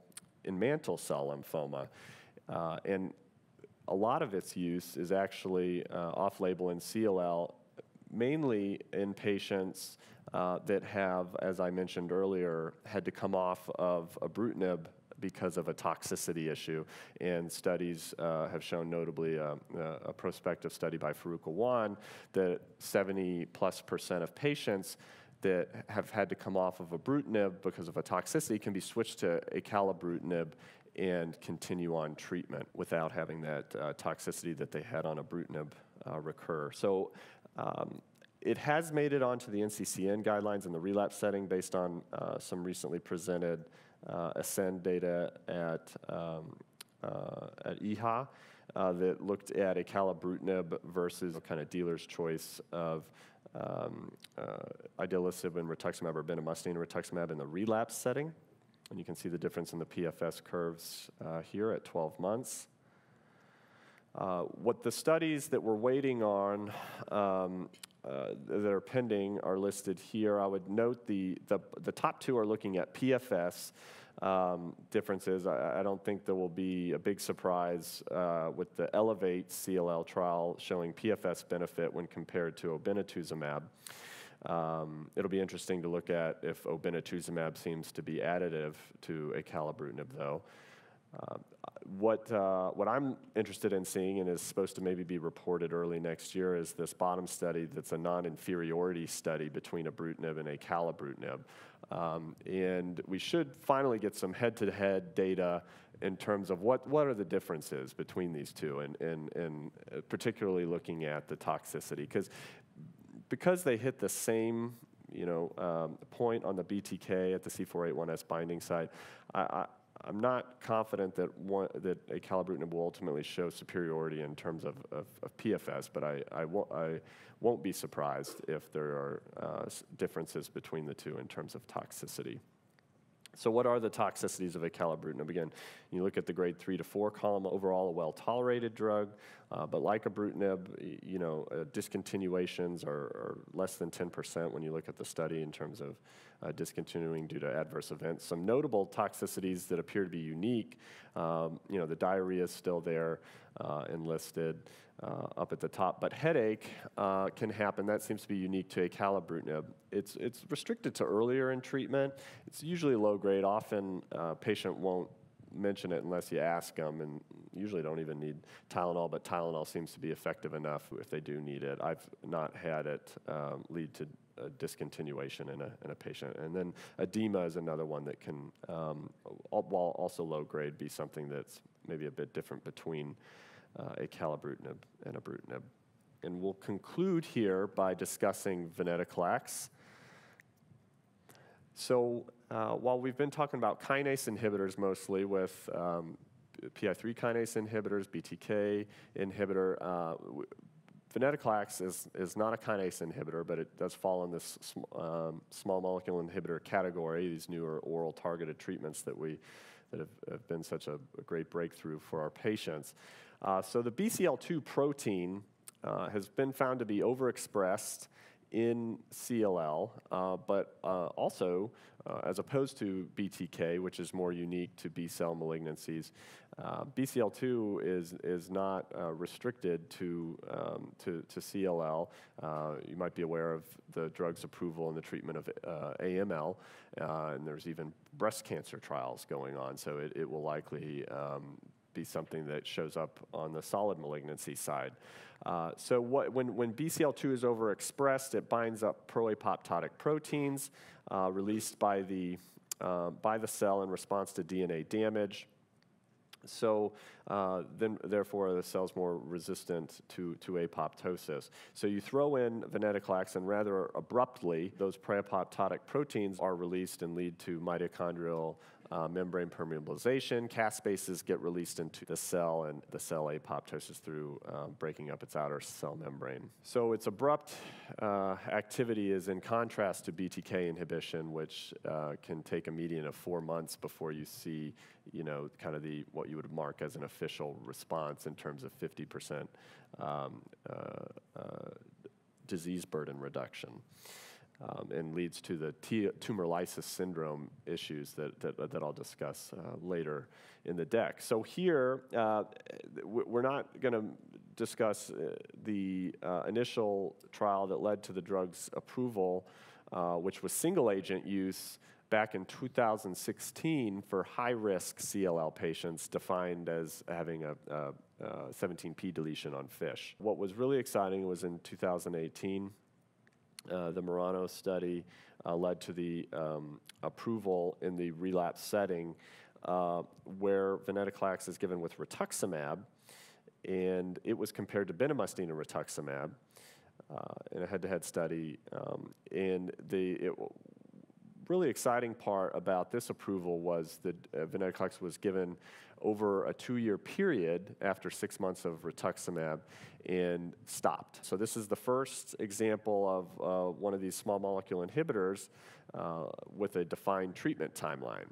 in mantle cell lymphoma. Uh, and a lot of its use is actually uh, off label in CLL, mainly in patients uh, that have, as I mentioned earlier, had to come off of ibrutinib because of a toxicity issue. And studies uh, have shown, notably, uh, uh a prospective study by Farrukh Awan, that 70 plus percent of patients that have had to come off of ibrutinib because of a toxicity can be switched to a acalabrutinib and continue on treatment without having that uh, toxicity that they had on ibrutinib uh, recur. So um, it has made it onto the NCCN guidelines in the relapse setting based on uh, some recently presented uh, ASCEND data at, um, uh, at EHA uh, that looked at a acalabrutinib versus a kind of dealer's choice of um, uh, idelalisib and rituximab or bendamustine and rituximab in the relapse setting. And you can see the difference in the PFS curves uh, here at 12 months. Uh, what the studies that we're waiting on um, uh, that are pending are listed here. I would note the, the, the top two are looking at PFS um, differences. I, I, don't think there will be a big surprise uh, with the Elevate CLL trial showing PFS benefit when compared to obinutuzumab. Um, it'll be interesting to look at if obinutuzumab seems to be additive to acalabrutinib, though. Uh, what, uh, what I'm interested in seeing and is supposed to maybe be reported early next year is this bottom study that's a non-inferiority study between ibrutinib and acalabrutinib. Um, and we should finally get some head-to-head data in terms of what, what are the differences between these two and, and, and particularly looking at the toxicity. Because because they hit the same you know, um, point on the BTK at the C481S binding site, I, I I'm not confident that one, that acalabrutinib will ultimately show superiority in terms of, of, of PFS, but I, I, won't, I won't be surprised if there are uh, differences between the two in terms of toxicity. So what are the toxicities of acalabrutinib? Again, you look at the grade three to four column, overall a well-tolerated drug, uh, but like ibrutinib, you know, uh, discontinuations are, are, less than 10% when you look at the study in terms of uh, discontinuing due to adverse events. Some notable toxicities that appear to be unique, um, you know, the diarrhea is still there uh, and listed uh, up at the top. But headache uh, can happen. That seems to be unique to acalabrutinib. It's, it's restricted to earlier in treatment. It's usually low grade. Often uh, patient won't mention it unless you ask them, and usually don't even need Tylenol, but Tylenol seems to be effective enough if they do need it. I've not had it um, lead to discontinuation in a, in a patient. And then edema is another one that can, um, while also low grade, be something that's maybe a bit different between uh, acalabrutinib and ibrutinib. And we'll conclude here by discussing venetoclax. So uh, while we've been talking about kinase inhibitors mostly with um, PI3 kinase inhibitors, BTK inhibitor, uh, venetoclax is, is not a kinase inhibitor, but it does fall in this sm um, small molecule inhibitor category, these newer oral targeted treatments that, we, that have, have been such a, a, great breakthrough for our patients. Uh, so the BCL2 protein uh, has been found to be overexpressed in CLL, uh, but uh, also, uh, as opposed to BTK, which is more unique to B cell malignancies, uh, BCL2 is, is not restricted to, um, to, to, CLL. You might be aware of the drug's approval in the treatment of AML, and there's even breast cancer trials going on, so it, it will likely um, be something that shows up on the solid malignancy side. Uh, so what, when, when BCL2 is overexpressed, it binds up pro-apoptotic proteins uh, released by the, uh, by the cell in response to DNA damage. So uh, then, therefore, the cell's more resistant to, to apoptosis. So you throw in venetoclax, and rather abruptly, those pre-apoptotic proteins are released and lead to mitochondrial uh, membrane permeabilization. Caspases get released into the cell, and the cell apoptoses through uh, breaking up its outer cell membrane. So its abrupt uh, activity is in contrast to BTK inhibition, which uh, can take a median of four months before you see, you know, kind of the what you would mark as an official response in terms of 50% um, uh, uh, disease burden reduction um, and leads to the tumor lysis syndrome issues that, that, that I'll discuss uh, later in the deck. So, here, uh, we're not going to discuss uh, the uh, initial trial that led to the drug's approval, uh, which was single agent use back in 2016 for high risk CLL patients defined as having a, a, a 17p deletion on FISH. What was really exciting was in 2018 uh, the Murano study uh, led to the um, approval in the relapse setting uh, where venetoclax is given with rituximab, and it was compared to bendamustine and rituximab uh, in a head-to-head study. Um, and the it, really exciting part about this approval was that uh, venetoclax was given over a two-year period after six months of rituximab and stopped. So this is the first example of uh, one of these small molecule inhibitors uh, with a defined treatment timeline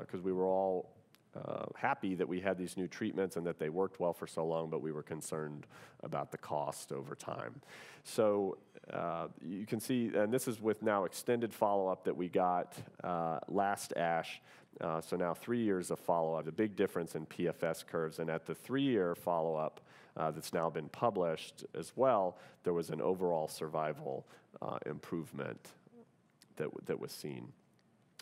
because uh, we were all uh, happy that we had these new treatments and that they worked well for so long, but we were concerned about the cost over time. So uh, you can see, and this is with now extended follow-up that we got uh, last ASH. Uh, so now three years of follow-up, a big difference in PFS curves. And at the three-year follow-up uh, that's now been published as well, there was an overall survival uh, improvement that, that was seen.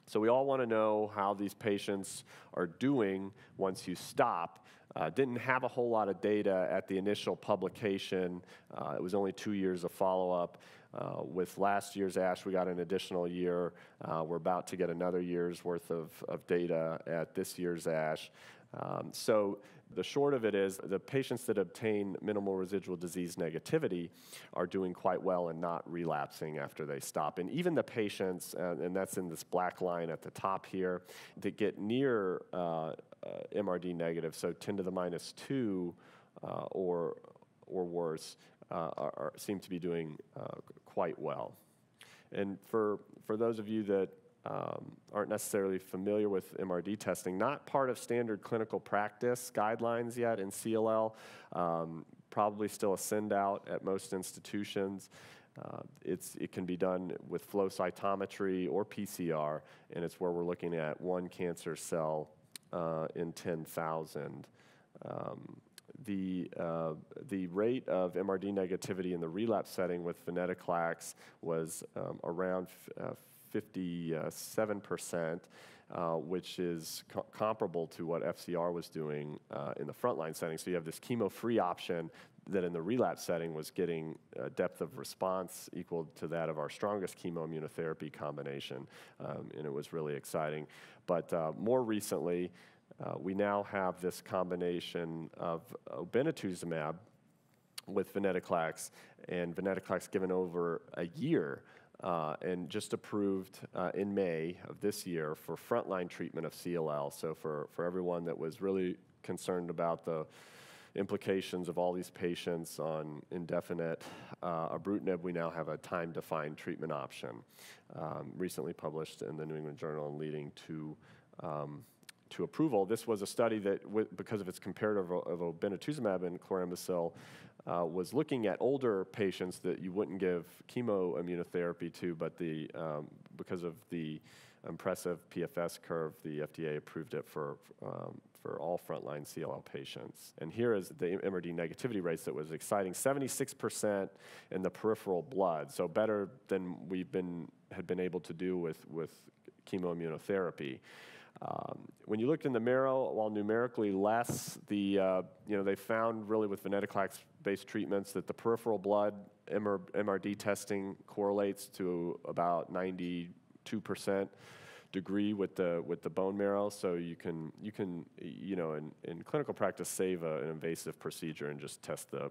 So we all want to know how these patients are doing once you stop. Uh, didn't have a whole lot of data at the initial publication. Uh, it was only two years of follow-up. Uh, with last year's ASH, we got an additional year. Uh, we're about to get another year's worth of, of data at this year's ASH. Um, so the short of it is the patients that obtain minimal residual disease negativity are doing quite well and not relapsing after they stop. And even the patients, uh, and that's in this black line at the top here, that get near uh, MRD negative, so 10 to the minus 2 uh, or, or worse, uh, are, are, seem to be doing uh, quite well. And for, for those of you that um, aren't necessarily familiar with MRD testing, not part of standard clinical practice guidelines yet in CLL, um, probably still a send out at most institutions. Uh, it's, it can be done with flow cytometry or PCR, and it's where we're looking at one cancer cell uh, in 10,000. Um, the, uh, the rate of MRD negativity in the relapse setting with venetoclax was um, around uh, 57%, uh, which is co comparable to what FCR was doing uh, in the frontline setting. So you have this chemo-free option that in the relapse setting was getting a depth of response equal to that of our strongest chemoimmunotherapy combination, um, and it was really exciting. But uh, more recently, uh, we now have this combination of obinutuzumab with venetoclax, and venetoclax given over a year uh, and just approved uh, in May of this year for frontline treatment of CLL. So for, for everyone that was really concerned about the implications of all these patients on indefinite uh, ibrutinib, we now have a time-defined treatment option, um, recently published in the New England Journal and leading to um, to approval. This was a study that, because of its comparative of obinutuzumab and chlorambucil, uh, was looking at older patients that you wouldn't give chemoimmunotherapy to, but the, um, because of the impressive PFS curve, the FDA approved it for, um, for all frontline CLL patients. And here is the MRD negativity rates that was exciting 76% in the peripheral blood, so better than we've been, had been able to do with, with chemoimmunotherapy. Um, when you looked in the marrow, while numerically less, the, uh, you know, they found really with venetoclax-based treatments that the peripheral blood MR, MRD testing correlates to about 92% degree with the with the bone marrow. So you can you can you know in, in clinical practice save a, an invasive procedure and just test the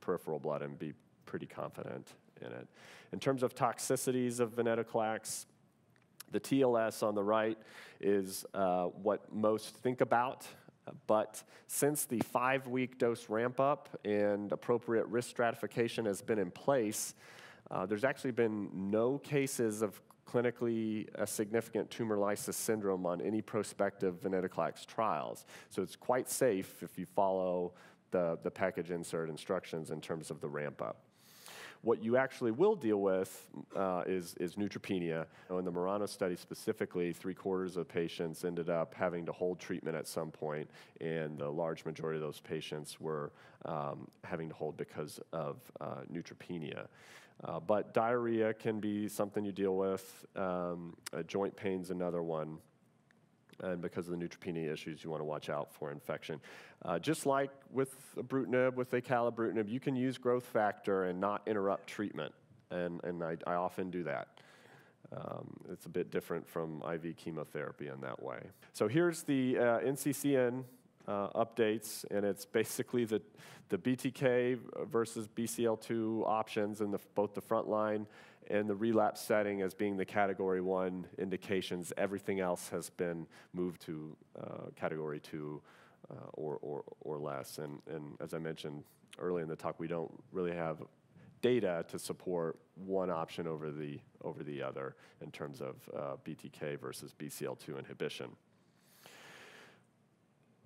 peripheral blood and be pretty confident in it. In terms of toxicities of venetoclax, the TLS on the right is uh, what most think about, but since the five week dose ramp up and appropriate risk stratification has been in place, uh, there's actually been no cases of clinically a significant tumor lysis syndrome on any prospective venetoclax trials. So it's quite safe if you follow the, the package insert instructions in terms of the ramp up. What you actually will deal with uh, is, is neutropenia. In the Murano study specifically, three quarters of patients ended up having to hold treatment at some point, and the large majority of those patients were um, having to hold because of uh, neutropenia. Uh, but diarrhea can be something you deal with. Um, joint pain's another one and because of the neutropenia issues, you want to watch out for infection. Uh, just like with ibrutinib, with acalabrutinib, you can use growth factor and not interrupt treatment, and, and I, I often do that. Um, it's a bit different from IV chemotherapy in that way. So here's the uh, NCCN uh, updates, and it's basically the, the BTK versus BCL2 options in the, both the frontline and the relapse setting as being the category one indications. Everything else has been moved to uh, category two uh, or, or, or less. And, and as I mentioned early in the talk, we don't really have data to support one option over the, over the other in terms of uh, BTK versus BCL2 inhibition.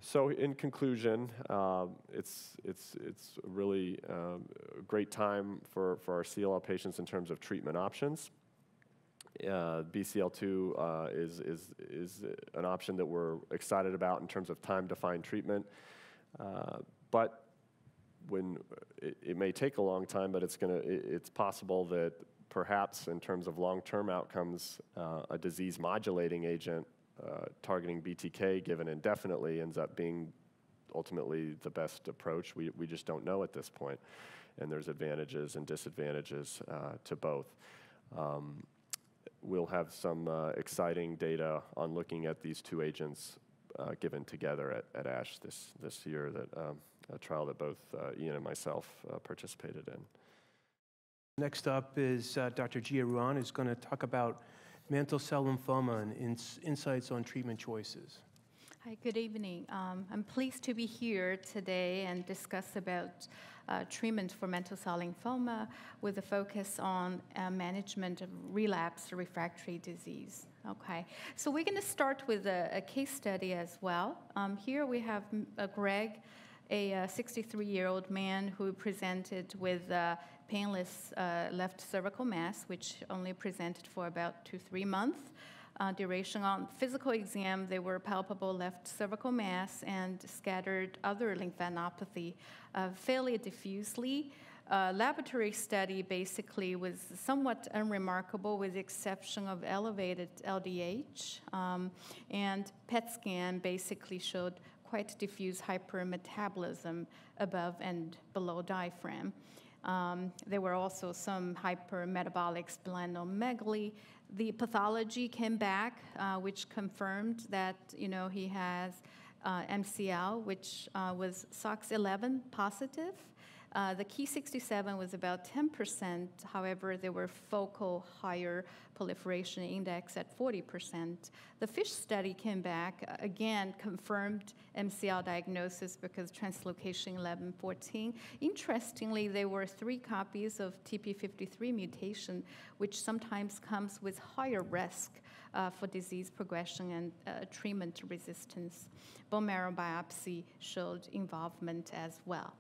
So in conclusion, um, it's, it's, it's a really um, great time for, for our CLL patients in terms of treatment options. Uh, BCL2 uh, is, is, is an option that we're excited about in terms of time-defined treatment. Uh, but when it, it, may take a long time, but it's, gonna, it, it's possible that perhaps in terms of long-term outcomes, uh, a disease modulating agent uh, targeting BTK given indefinitely ends up being ultimately the best approach. We, we just don't know at this point. And there's advantages and disadvantages uh, to both. Um, we'll have some uh, exciting data on looking at these two agents uh, given together at, at ASH this, this year, that, um, a trial that both uh, Ian and myself participated in. Next up is Dr. Jia Ruan, who's going to talk about mantle cell lymphoma and ins insights on treatment choices. Hi, good evening. Um, I'm pleased to be here today and discuss about uh, treatment for mantle cell lymphoma with a focus on uh, management of relapse refractory disease. Okay, so we're going to start with a, a, case study as well. Um, here we have uh, Greg, a 63-year-old man who presented with uh, painless uh, left cervical mass, which only presented for about two, three months. Uh, duration on physical exam, they were palpable left cervical mass and scattered other lymphadenopathy uh, fairly diffusely. Uh, laboratory study basically was somewhat unremarkable with the exception of elevated LDH. Um, and PET scan basically showed quite diffuse hypermetabolism above and below diaphragm. Um, there were also some hypermetabolic splenomegaly. The pathology came back, uh, which confirmed that you know he has uh, MCL, which uh, was SOX11 positive. Uh, the Ki67 was about 10%. However, there were focal higher proliferation index at 40%. The FISH study came back, uh, again, confirmed MCL diagnosis because translocation 1114. Interestingly, there were three copies of TP53 mutation, which sometimes comes with higher risk uh, for disease progression and uh, treatment resistance. Bone marrow biopsy showed involvement as well.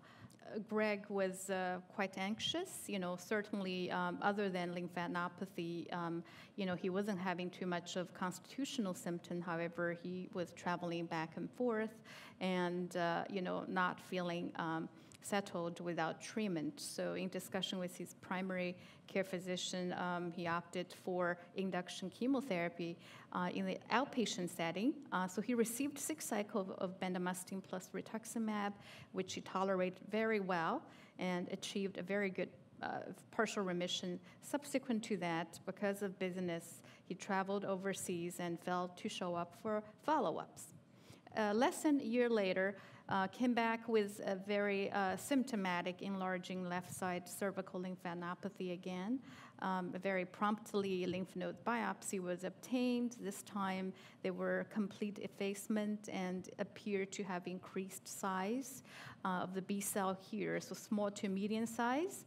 Greg was uh, quite anxious. You know, certainly um, other than lymphadenopathy, um, you know, he wasn't having too much of constitutional symptom. However, he was traveling back and forth, and uh, you know, not feeling. Um, settled without treatment. So, in discussion with his primary care physician, um, he opted for induction chemotherapy uh, in the outpatient setting. Uh, so, he received six cycles of, of bendamustine plus rituximab, which he tolerated very well and achieved a very good uh, partial remission. Subsequent to that, because of business, he traveled overseas and failed to show up for follow ups. Uh, less than a year later, uh, came back with a very uh, symptomatic enlarging left side cervical lymphadenopathy again. Um, very promptly, lymph node biopsy was obtained. This time, they were complete effacement and appear to have increased size uh, of the B cell here, so small to medium size.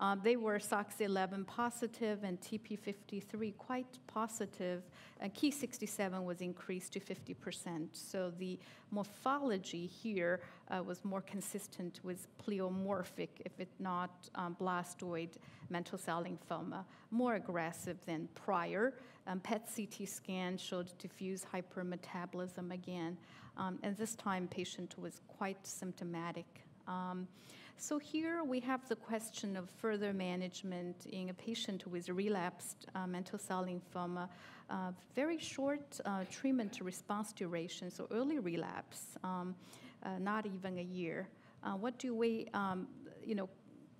Uh, they were SOX11 positive and TP53 quite positive. And Ki67 was increased to 50%. So the morphology here uh, was more consistent with pleomorphic, if it not um, blastoid mantle cell lymphoma, more aggressive than prior. Um, PET CT scan showed diffuse hypermetabolism again, um, and this time patient was quite symptomatic. Um, so here we have the question of further management in a patient with relapsed uh, mantle cell lymphoma. Uh, very short uh, treatment response duration, so early relapse, um, uh, not even a year. Uh, what do we, um, you know,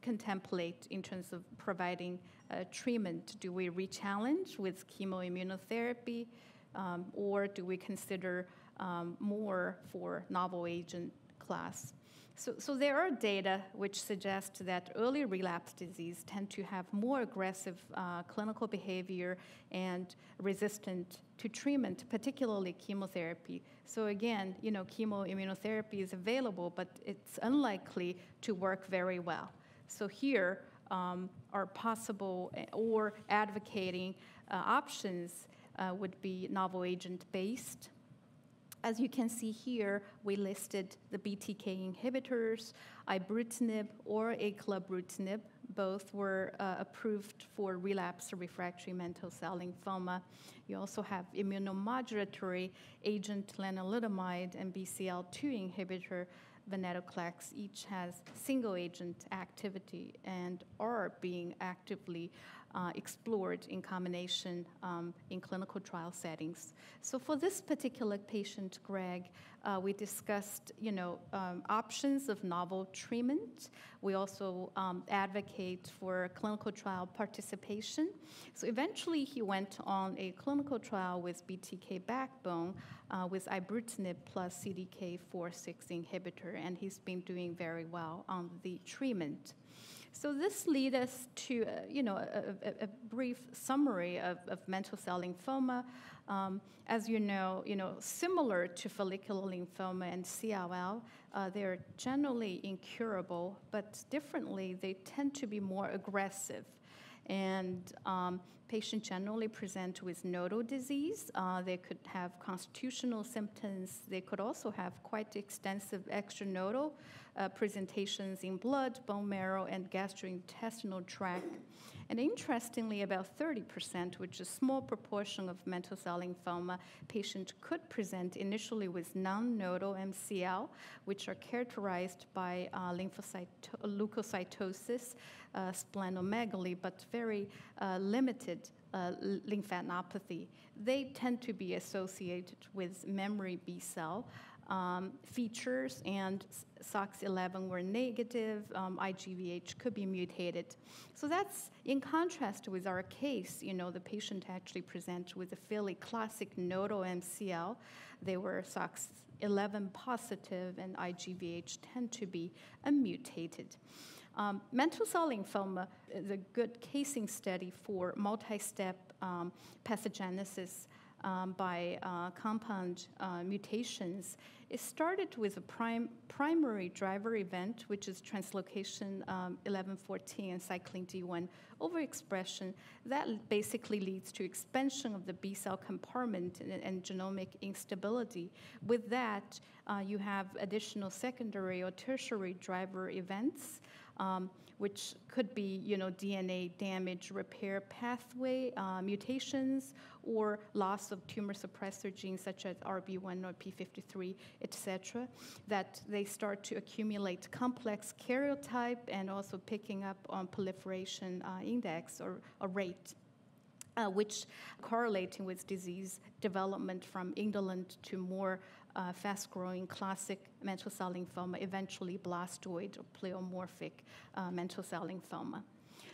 contemplate in terms of providing uh, treatment? Do we re-challenge with chemoimmunotherapy, um, or do we consider um, more for novel agent class? So, so there are data which suggest that early relapse disease tend to have more aggressive uh, clinical behavior and resistant to treatment, particularly chemotherapy. So again, you know, chemoimmunotherapy is available, but it's unlikely to work very well. So here um, are possible eh, or advocating uh, options uh, would be novel agent based as you can see here, we listed the BTK inhibitors, ibrutinib or acalabrutinib. Both were uh, approved for relapsed refractory mantle cell lymphoma. You also have immunomodulatory agent lenalidomide and BCL2 inhibitor venetoclax. Each has single agent activity and are being actively uh, explored in combination um, in clinical trial settings. So for this particular patient, Greg, uh, we discussed, you know, um, options of novel treatment. We also um, advocate for clinical trial participation. So eventually, he went on a clinical trial with BTK backbone uh, with ibrutinib plus CDK4/6 inhibitor, and he's been doing very well on the treatment. So this leads us to, uh, you know, a, a, a brief summary of, of, mantle cell lymphoma. Um, as you know, you know, similar to follicular lymphoma and CLL, uh, they're generally incurable, but differently, they tend to be more aggressive. And um, patients generally present with nodal disease. Uh, they could have constitutional symptoms. They could also have quite extensive extranodal uh, presentations in blood, bone marrow, and gastrointestinal tract. And interestingly, about 30%, which is a small proportion of mantle cell lymphoma patients could present initially with non-nodal MCL, which are characterized by uh, leukocytosis, uh, splenomegaly, but very uh, limited uh, lymphadenopathy. They tend to be associated with memory B cell um, features and SOX11 were negative, um, IGVH could be mutated. So that's in contrast with our case, you know, the patient actually presented with a fairly classic nodal MCL. They were SOX11 positive and IGVH tend to be unmutated. Um, mantle cell lymphoma is a good casing study for multi-step um, pathogenesis um, by uh, compound uh, mutations. It started with a prime, primary driver event, which is translocation um, 1114 and cyclin D1 overexpression. That basically leads to expansion of the B cell compartment and, and genomic instability. With that, uh, you have additional secondary or tertiary driver events. Um, which could be, you know, DNA damage repair pathway uh, mutations or loss of tumor suppressor genes such as RB1 or P53, et cetera, that they start to accumulate complex karyotype and also picking up on proliferation uh, index or, or rate. Uh, which correlating with disease development from indolent to more uh, fast-growing classic mantle cell lymphoma, eventually blastoid or pleomorphic uh, mantle cell lymphoma.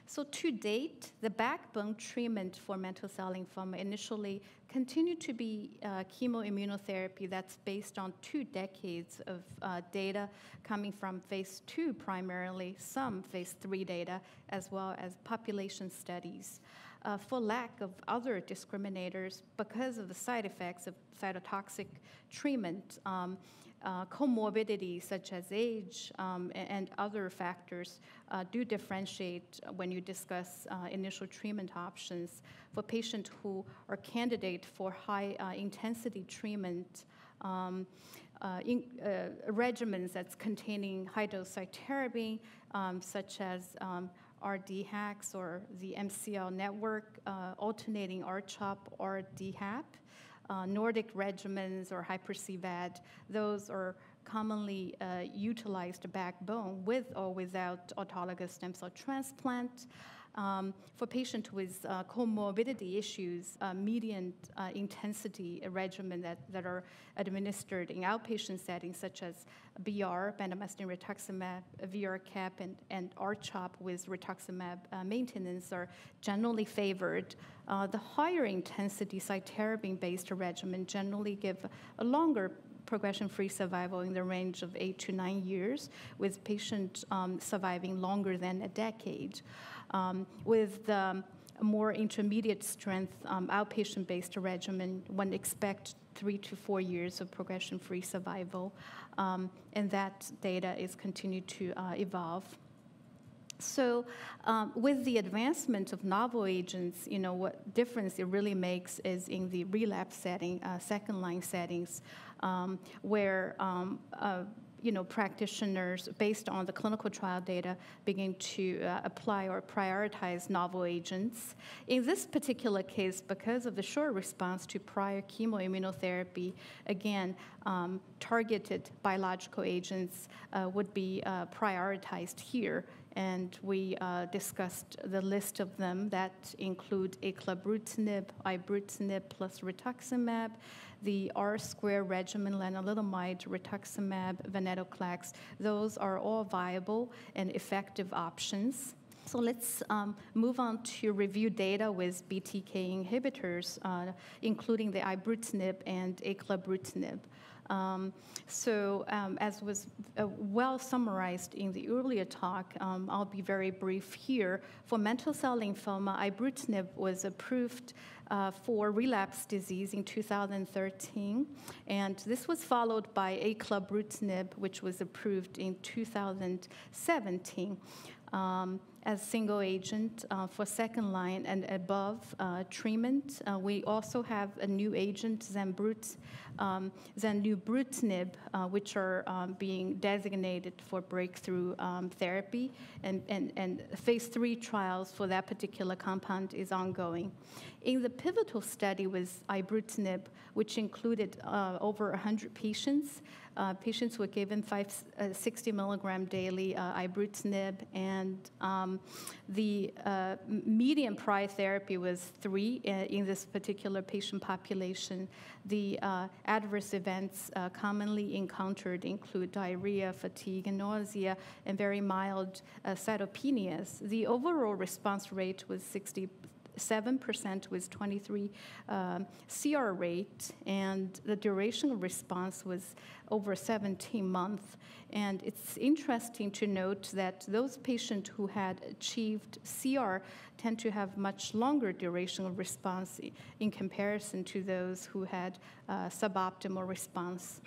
So to date, the backbone treatment for mantle cell lymphoma initially continued to be uh, chemoimmunotherapy that's based on two decades of uh, data coming from phase two primarily, some phase three data, as well as population studies uh, for lack of other discriminators because of the side effects of cytotoxic treatment. Um, uh, comorbidities such as age um, and, and, other factors uh, do differentiate when you discuss uh, initial treatment options for patients who are candidate for high uh, intensity treatment. Um, uh, in, uh, regimens that's containing high dose cytarabine, um, such as um, RDHAX or the MCL network, uh, alternating R-CHOP or DHAP. Uh, Nordic regimens or hyper-CVAD, those are commonly uh, utilized backbone with or without autologous stem cell transplant. Um, for patients with uh, comorbidity issues, uh, median uh, intensity regimen that, that are administered in outpatient settings, such as BR, bendamustine rituximab, VRCAP, and, and R-CHOP with rituximab uh, maintenance are generally favored. Uh, the higher intensity cytarabine-based regimen generally give a longer progression-free survival in the range of eight to nine years, with patients um, surviving longer than a decade. Um, with the more intermediate strength um, outpatient-based regimen, one expect three to four years of progression-free survival, um, and that data is continued to uh, evolve. So, um, with the advancement of novel agents, you know what difference it really makes is in the relapse setting, uh, second line settings, um, where um, uh, you know, practitioners, based on the clinical trial data, begin to uh, apply or prioritize novel agents. In this particular case, because of the short response to prior chemoimmunotherapy, again, um, targeted biological agents uh, would be uh, prioritized here and we uh, discussed the list of them that include acalabrutinib, ibrutinib plus rituximab, the R-square regimen, lenalidomide, rituximab, venetoclax. Those are all viable and effective options. So let's um, move on to review data with BTK inhibitors, uh, including the ibrutinib and acalabrutinib. Um, so um, as was uh, well summarized in the earlier talk, um, I'll be very brief here. For mantle cell lymphoma, ibrutinib was approved uh, for relapse disease in 2013, and this was followed by acalabrutinib, which was approved in 2017. Um, as single agent uh, for second line and above uh, treatment. Uh, we also have a new agent, Zenbrut, um, uh, which are um, being designated for breakthrough um, therapy, and, and, and phase three trials for that particular compound is ongoing. In the pivotal study with ibrutinib, which included uh, over 100 patients, uh, patients were given five, uh, 60 milligram daily uh, ibrutinib, and um, the uh, median prior therapy was three uh, in this particular patient population. The uh, adverse events commonly encountered include diarrhea, fatigue, and nausea, and very mild cytopenias. The overall response rate was 60 7% with 23 um, CR rate, and the duration of response was over 17 months. And it's interesting to note that those patients who had achieved CR tend to have much longer duration of response in comparison to those who had uh, suboptimal response.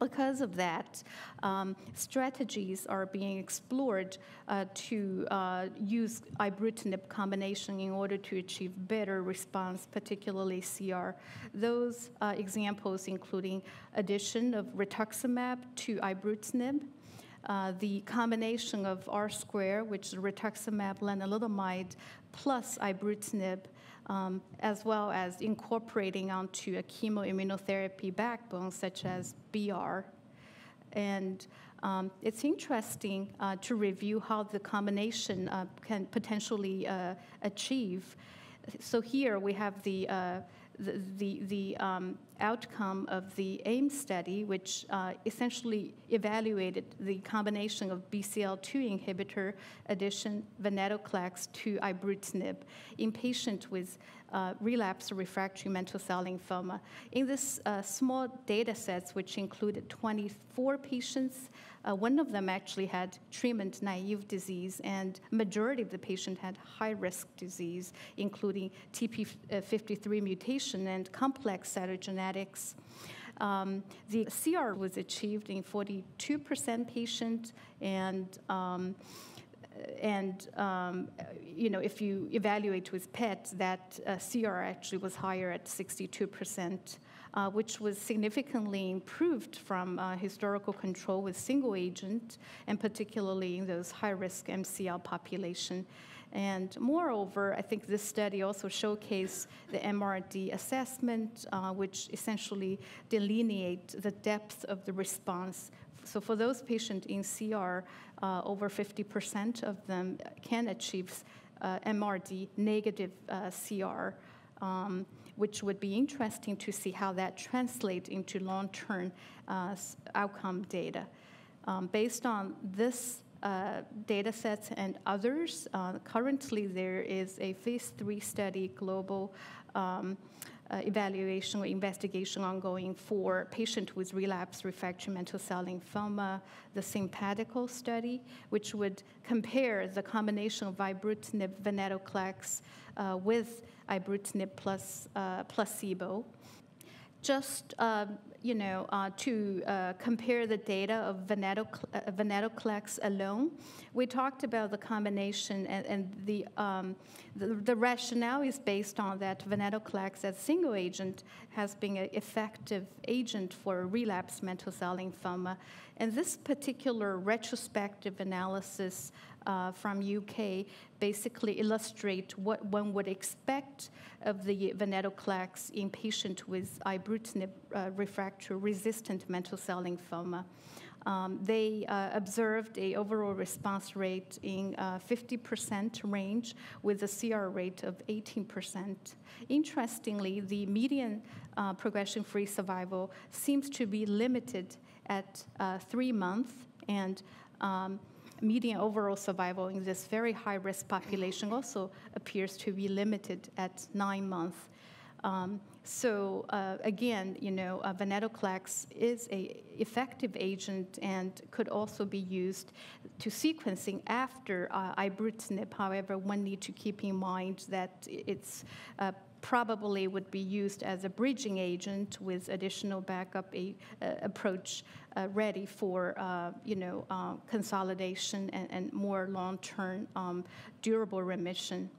Because of that, um, strategies are being explored uh, to uh, use ibrutinib combination in order to achieve better response, particularly CR. Those uh, examples including addition of rituximab to ibrutinib, uh, the combination of R square, which is rituximab lenalidomide plus ibrutinib, um, as well as incorporating onto a chemoimmunotherapy backbone such as BR. And um, it's interesting uh, to review how the combination uh, can potentially uh, achieve. So here we have the uh, the, the, the um, outcome of the AIM study, which uh, essentially evaluated the combination of BCL2 inhibitor addition venetoclax to ibrutinib in patients with uh, relapsed refractory mantle cell lymphoma. In this uh, small data sets, which included 24 patients, uh, one of them actually had treatment naive disease, and majority of the patient had high risk disease, including TP53 mutation and complex cytogenetics. Um, the CR was achieved in 42% patient, and um, and um, you know, if you evaluate with PET, that uh, CR actually was higher at 62 percent uh, which was significantly improved from uh, historical control with single agent, and particularly in those high-risk MCL population. And moreover, I think this study also showcased the MRD assessment, uh, which essentially delineate the depth of the response. So for those patients in CR, uh, over 50% of them can achieve uh, MRD negative uh, CR. Um, which would be interesting to see how that translates into long-term uh, outcome data. Um, based on this uh, data sets and others, uh, currently there is a phase three study, global um, uh, evaluation or investigation ongoing for patients with relapse refractory mantle cell lymphoma, the SYMPATICO study, which would compare the combination of ibrutinib venetoclax uh, with ibrutinib plus uh, placebo. Just uh, you know, uh, to uh, compare the data of venetoclax alone, we talked about the combination and, and the, um, the, the rationale is based on that venetoclax as single agent has been an effective agent for relapsed mantle cell lymphoma. And this particular retrospective analysis uh, from UK basically illustrate what one would expect of the venetoclax in patient with ibrutinib uh, refractory resistant mantle cell lymphoma. Um, they uh, observed a overall response rate in 50% uh, range with a CR rate of 18%. Interestingly, the median uh, progression-free survival seems to be limited at uh, three months, and um, median overall survival in this very high-risk population also appears to be limited at nine months. Um, so uh, again, you know, uh, venetoclax is a effective agent and could also be used to sequencing after uh, ibrutinib. However, one need to keep in mind that it's uh, probably would be used as a bridging agent with additional backup a, uh, approach uh, ready for uh, you know uh, consolidation and, and more long-term um, durable remission.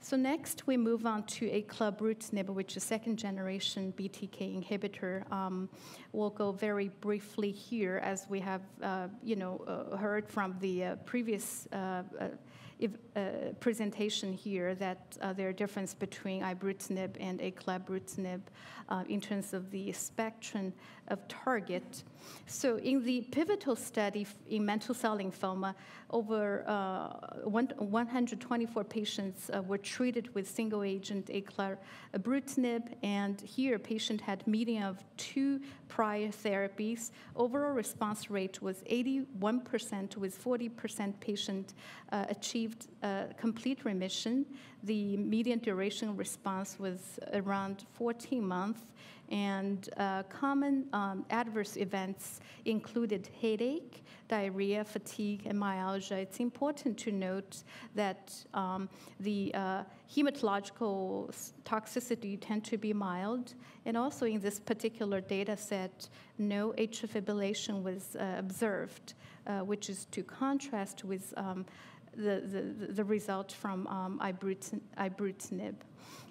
So next we move on to a club acalabrutinib, which is second generation BTK inhibitor. Um, we'll go very briefly here as we have uh, you know uh, heard from the previous presentation here that uh, there are difference between ibrutinib and acalabrutinib uh, in terms of the spectrum of target. So in the pivotal study in mantle cell lymphoma, over uh, one, 124 patients uh, were treated with single agent acalabrutinib, and here patient had median of two prior therapies. Overall response rate was 81%, with 40% patient uh, achieved uh, complete remission. The median duration response was around 14 months, and uh, common um, adverse events included headache, diarrhea, fatigue, and myalgia. It's important to note that um, the uh, hematological toxicity tend to be mild, and also in this particular data set, no atrial fibrillation was uh, observed, uh, which is to contrast with um, the, the, the result from um, ibrutinib.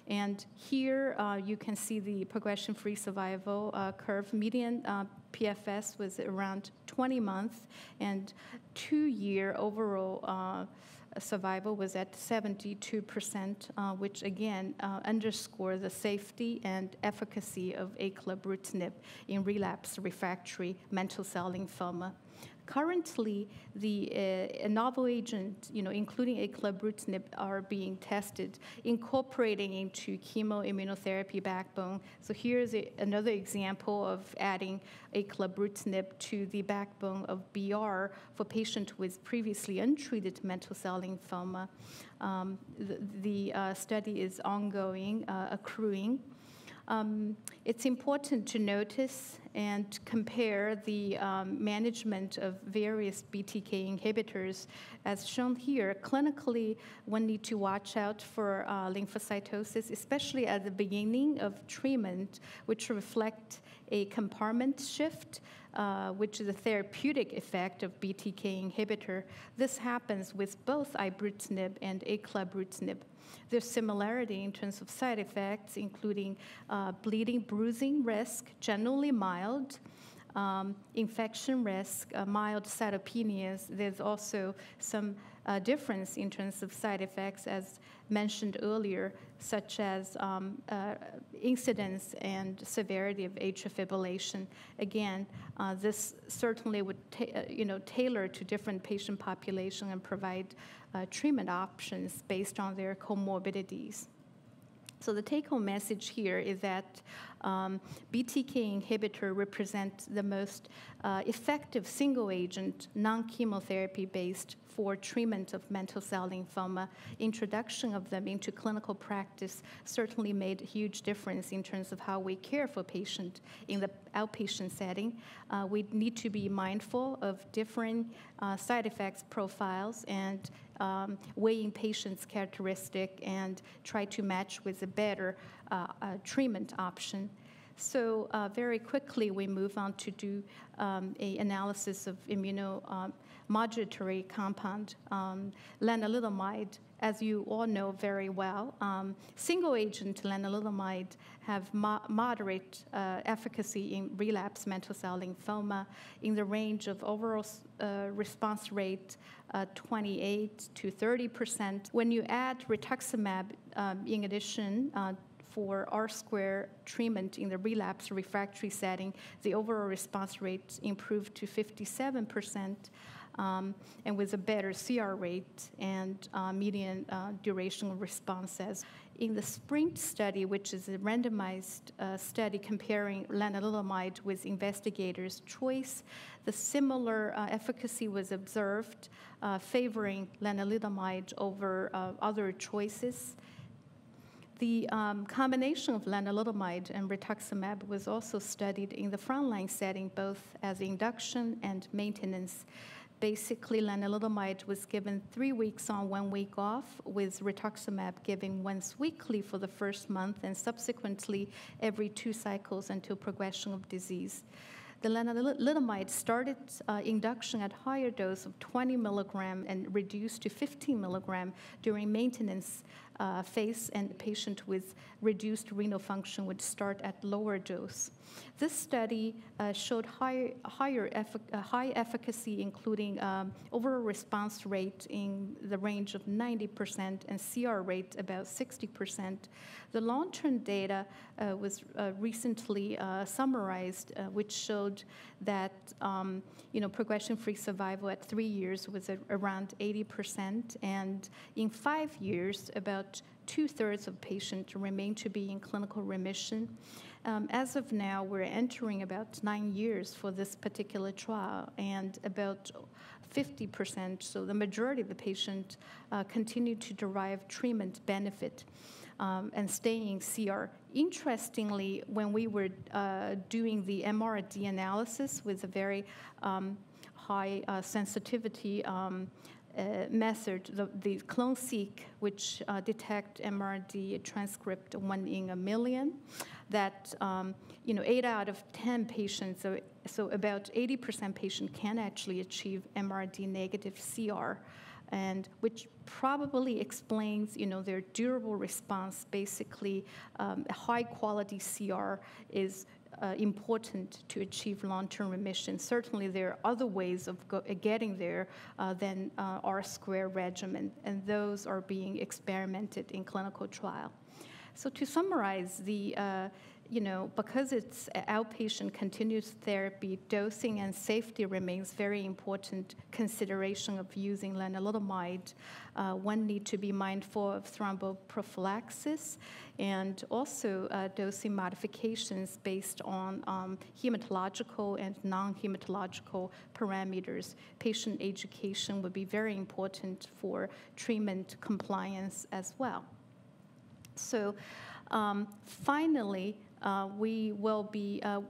And here uh, you can see the progression-free survival uh, curve. Median uh, PFS was around 20 months, and two-year overall uh, survival was at 72%, uh, which again uh, underscore the safety and efficacy of acalabrutinib in relapse refractory mantle cell lymphoma. Currently, the uh, novel agent, you know, including acalabrutinib, are being tested, incorporating into chemoimmunotherapy backbone. So here's a, another example of adding acalabrutinib to the backbone of BR for patients with previously untreated mantle cell lymphoma. Um, the, the uh, study is ongoing, uh, accruing. Um, it's important to notice and compare the um, management of various BTK inhibitors. As shown here, clinically, one need to watch out for uh, lymphocytosis, especially at the beginning of treatment, which reflect a compartment shift, uh, which is a therapeutic effect of BTK inhibitor. This happens with both ibrutinib and acalabrutinib. There's similarity in terms of side effects, including uh, bleeding, bruising risk, generally mild, um, infection risk, uh, mild cytopenias. There's also some uh, difference in terms of side effects, as mentioned earlier, such as um, uh, incidence and severity of atrial fibrillation. Again, uh, this certainly would uh, you know tailor to different patient population and provide uh, treatment options based on their comorbidities. So the take-home message here is that um, BTK inhibitor represent the most uh, effective single-agent, non-chemotherapy-based for treatment of mantle cell lymphoma. Introduction of them into clinical practice certainly made a huge difference in terms of how we care for patient in the outpatient setting. Uh, we need to be mindful of different uh, side effects profiles and um, weighing patients' characteristic and try to match with a better uh, uh, treatment option. So uh, very quickly, we move on to do um, a analysis of immunomodulatory compound, um, lenalidomide. As you all know very well, um, single-agent lenalidomide have mo- moderate uh, efficacy in relapse mantle cell lymphoma in the range of overall uh, response rate uh, 28 to 30 percent. When you add rituximab um, in addition uh, for R square treatment in the relapse refractory setting, the overall response rate improved to 57 percent. Um, and with a better CR rate and uh, median uh, duration responses. In the SPRINT study, which is a randomized uh, study comparing lenalidomide with investigators' choice, the similar uh, efficacy was observed, uh, favoring lenalidomide over uh, other choices. The um, combination of lenalidomide and rituximab was also studied in the frontline setting, both as induction and maintenance. Basically, lenalidomide was given three weeks on, one week off, with rituximab given once weekly for the first month and subsequently every two cycles until progression of disease. The lenalidomide started uh, induction at higher dose of 20 milligram and reduced to 15 milligram during maintenance uh, phase, and patient with reduced renal function would start at lower dose. This study uh, showed high, higher uh, high efficacy, including um, overall response rate in the range of 90% and CR rate about 60%. The long-term data uh, was uh, recently uh, summarized, uh, which showed that um, you know progression-free survival at three years was around 80%, and in five years, about two-thirds of patients remain to be in clinical remission. Um, as of now, we're entering about nine years for this particular trial, and about 50%, so the majority of the patients uh, continue to derive treatment benefit. Um, and staying CR. Interestingly, when we were uh, doing the MRD analysis with a very um, high uh, sensitivity um, uh, method, the, the clonoSEQ, which uh, detect MRD transcript one in a million, that um, you know eight out of 10 patients, so, so about 80% patient can actually achieve MRD negative CR, and which probably explains you know their durable response. Basically, um, high quality CR is uh, important to achieve long-term remission. Certainly, there are other ways of go- getting there uh, than uh, R-square regimen, and those are being experimented in clinical trial. So to summarize, the uh, you know, because it's outpatient continuous therapy, dosing and safety remains very important consideration of using lenalidomide. Uh, one need to be mindful of thromboprophylaxis and also uh, dosing modifications based on um, hematological and non-hematological parameters. Patient education would be very important for treatment compliance as well. So um, finally, uh, we will be, uh,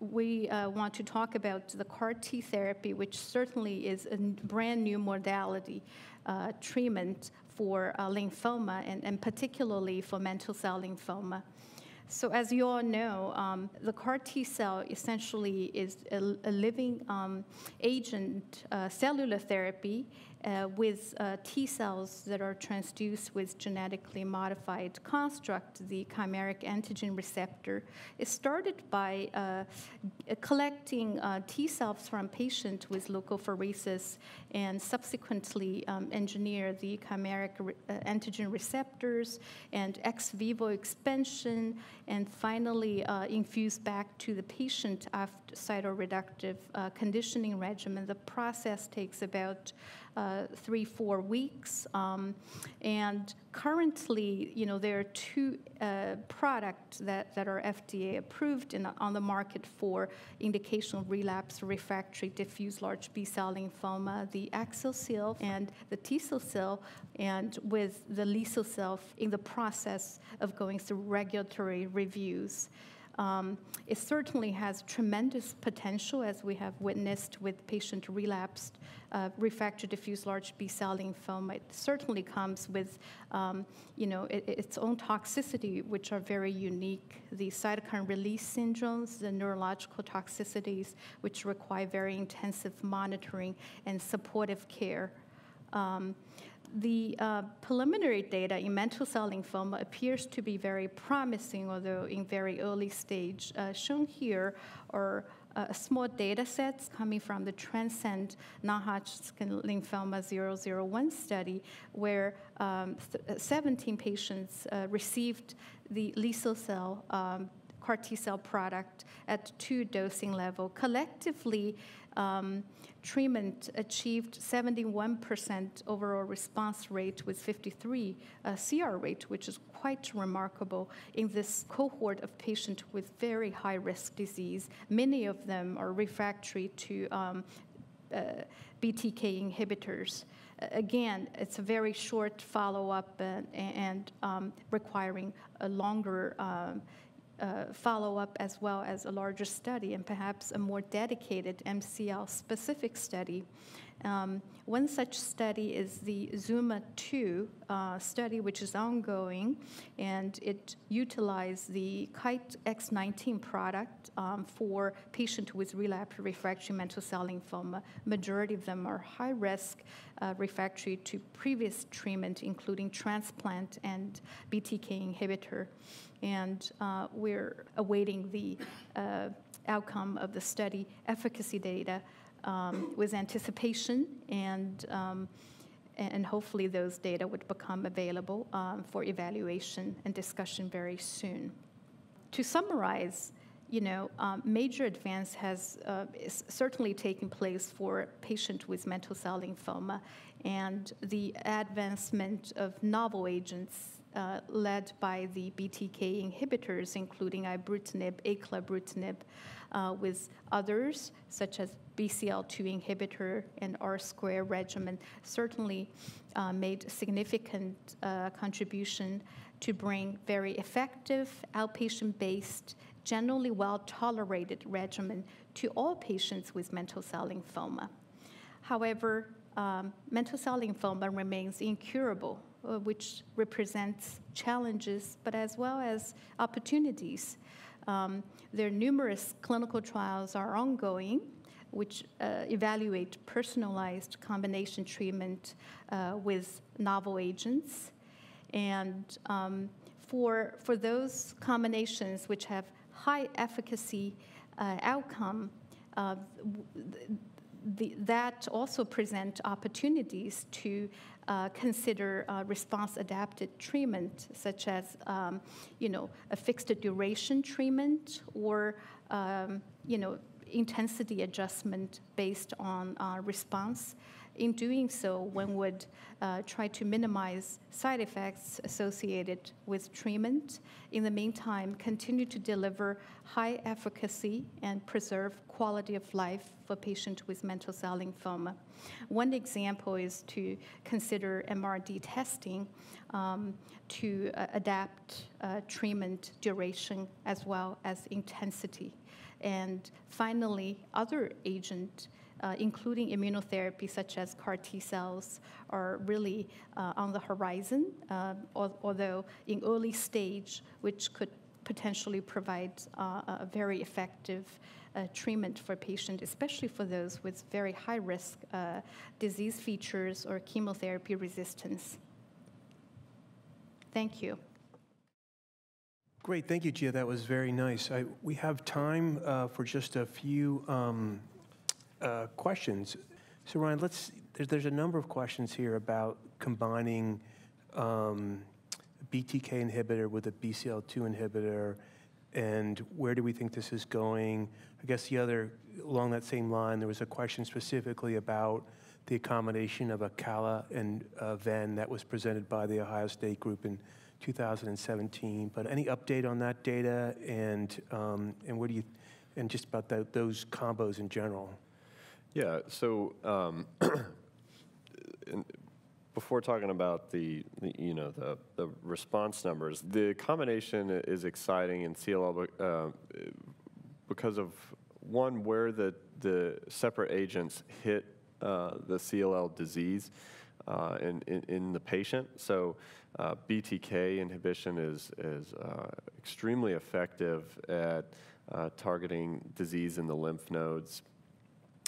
we uh, want to talk about the CAR T therapy, which certainly is a brand new modality uh, treatment for uh, lymphoma and, and particularly for mantle cell lymphoma. So as you all know, um, the CAR T cell essentially is a, a living um, agent, uh, cellular therapy, uh, with uh, T cells that are transduced with genetically modified construct, the chimeric antigen receptor. It started by uh, collecting uh, T cells from patients with leukapheresis and subsequently um, engineer the chimeric re- uh, antigen receptors and ex vivo expansion, and finally uh, infuse back to the patient after cytoreductive conditioning regimen. The process takes about uh, three, four weeks. Um, and currently, you know, there are two uh, products that, that are FDA approved in, on the market for indication of relapse refractory diffuse large B-cell lymphoma, the Axi-cel and the Tisi-cel, and with the liso-cel in the process of going through regulatory reviews. Um, it certainly has tremendous potential, as we have witnessed with patient relapsed uh, refractory diffuse large B-cell lymphoma. It certainly comes with, um, you know, it, its own toxicity, which are very unique. The cytokine release syndromes, the neurological toxicities, which require very intensive monitoring and supportive care. Um, the uh, preliminary data in mantle cell lymphoma appears to be very promising, although in very early stage. Uh, shown here are uh, small data sets coming from the Transcend non-Hodgkin lymphoma 001 study, where um, 17 patients uh, received the liso-cel um, CAR T cell product at two dosing level. Collectively, um, treatment achieved 71% overall response rate with 53 uh, CR rate, which is quite remarkable in this cohort of patients with very high risk disease. Many of them are refractory to um, uh, BTK inhibitors. Again, it's a very short follow up and, and um, requiring a longer um, uh, follow up as well as a larger study and perhaps a more dedicated MCL specific study. Um, one such study is the Zuma 2 uh, study, which is ongoing, and it utilized the Kite X19 product um, for patients with relapsed refractory mantle cell lymphoma. Majority of them are high risk uh, refractory to previous treatment, including transplant and BTK inhibitor. And uh, we're awaiting the uh, outcome of the study efficacy data um, with anticipation, and, um, and hopefully those data would become available um, for evaluation and discussion very soon. To summarize, you know, um, major advance has uh, certainly taken place for patients with mantle cell lymphoma, and the advancement of novel agents uh, led by the BTK inhibitors, including ibrutinib, acalabrutinib, uh, with others such as BCL2 inhibitor and R square regimen, certainly uh, made significant uh, contribution to bring very effective outpatient-based, generally well-tolerated regimen to all patients with mantle cell lymphoma. However, um, mantle cell lymphoma remains incurable, uh, which represents challenges, but as well as opportunities. Um, there are numerous clinical trials are ongoing, which uh, evaluate personalized combination treatment uh, with novel agents. And um, for, for those combinations which have high efficacy uh, outcome, uh, the, that also present opportunities to uh, consider uh, response-adapted treatment, such as um, you know a fixed duration treatment or um, you know intensity adjustment based on uh, response. In doing so, one would uh, try to minimize side effects associated with treatment. In the meantime, continue to deliver high efficacy and preserve quality of life for patients with mantle cell lymphoma. One example is to consider MRD testing um, to uh, adapt uh, treatment duration as well as intensity. And finally, other agents, uh, including immunotherapy such as CAR T cells, are really uh, on the horizon, uh, although in early stage, which could potentially provide uh, a very effective uh, treatment for patients, especially for those with very high risk disease features or chemotherapy resistance. Thank you. Great, thank you, Jia. That was very nice. I, we have time uh, for just a few um, uh, questions. So, Ryan, let's. There's, there's, a number of questions here about combining um, BTK inhibitor with a BCL2 inhibitor, and where do we think this is going? I guess the other, along that same line, there was a question specifically about the accommodation of acala and uh, ven that was presented by the Ohio State group 2017. But any update on that data and, um, and what do you, and just about the, those combos in general? Yeah, so um, [CLEARS THROAT] before talking about the, the, you know the, the response numbers, the combination is exciting in CLL uh, because of one where the the separate agents hit uh, the CLL disease uh, in, in, in, the patient. So uh, BTK inhibition is, is uh, extremely effective at uh, targeting disease in the lymph nodes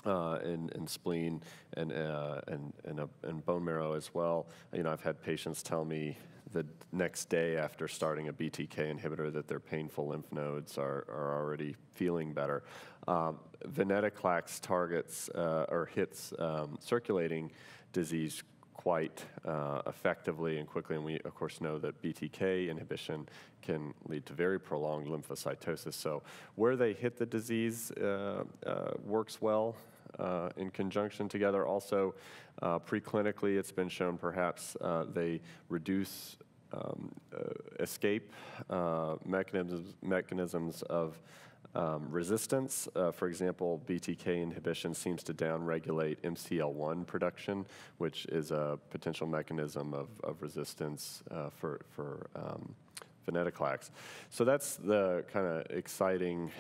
uh, and, and, spleen and, uh, and, and, uh, and, bone marrow as well. You know, I've had patients tell me the next day after starting a BTK inhibitor that their painful lymph nodes are, are already feeling better. Um, venetoclax targets or hits um, circulating disease quite uh, effectively and quickly. And we, of course, know that BTK inhibition can lead to very prolonged lymphocytosis. So where they hit the disease uh, uh, works well uh, in conjunction together. Also, uh, preclinically, it's been shown perhaps they reduce um, escape mechanisms, mechanisms of um, resistance. Uh, for example, BTK inhibition seems to downregulate MCL1 production, which is a potential mechanism of, of resistance uh, for, for um, venetoclax. So that's the kind of exciting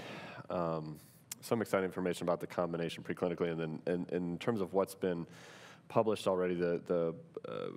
um, some exciting information about the combination preclinically, and then and in terms of what's been published already, the the uh,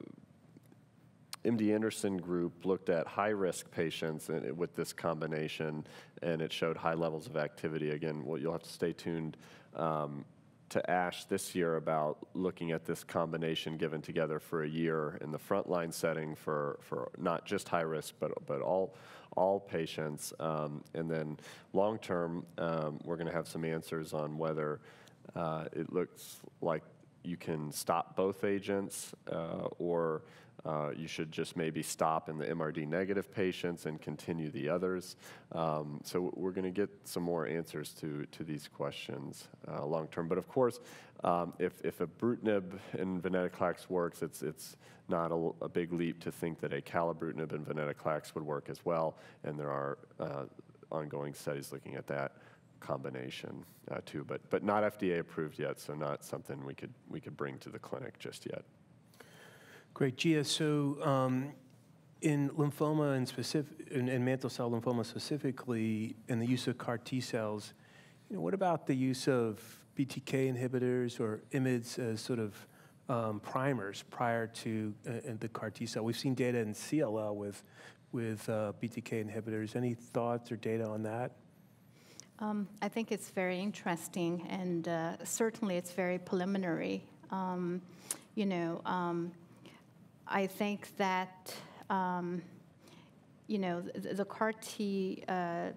MD Anderson group looked at high-risk patients with this combination, and it showed high levels of activity. Again, well, you'll have to stay tuned um, to ASH this year about looking at this combination given together for a year in the frontline setting for, for not just high risk, but, but all, all patients. Um, and then long term, um, we're going to have some answers on whether uh, it looks like you can stop both agents uh, or uh, you should just maybe stop in the MRD negative patients and continue the others. Um, so we're going to get some more answers to, to these questions uh, long term. But of course, um, if, if ibrutinib and venetoclax works, it's, it's not a, a, big leap to think that acalabrutinib and venetoclax would work as well. And there are uh, ongoing studies looking at that combination uh, too, but, but not FDA approved yet, so not something we could, we could bring to the clinic just yet. Great, Jia. So um, in lymphoma and specific, in, in, mantle cell lymphoma specifically, in the use of CAR T cells, you know, what about the use of BTK inhibitors or IMiDs as sort of um, primers prior to uh, the CAR T cell? We've seen data in CLL with with uh, BTK inhibitors. Any thoughts or data on that? Um, I think it's very interesting, and uh, certainly it's very preliminary. Um, you know um, I think that, um, you know, the, the CAR T uh,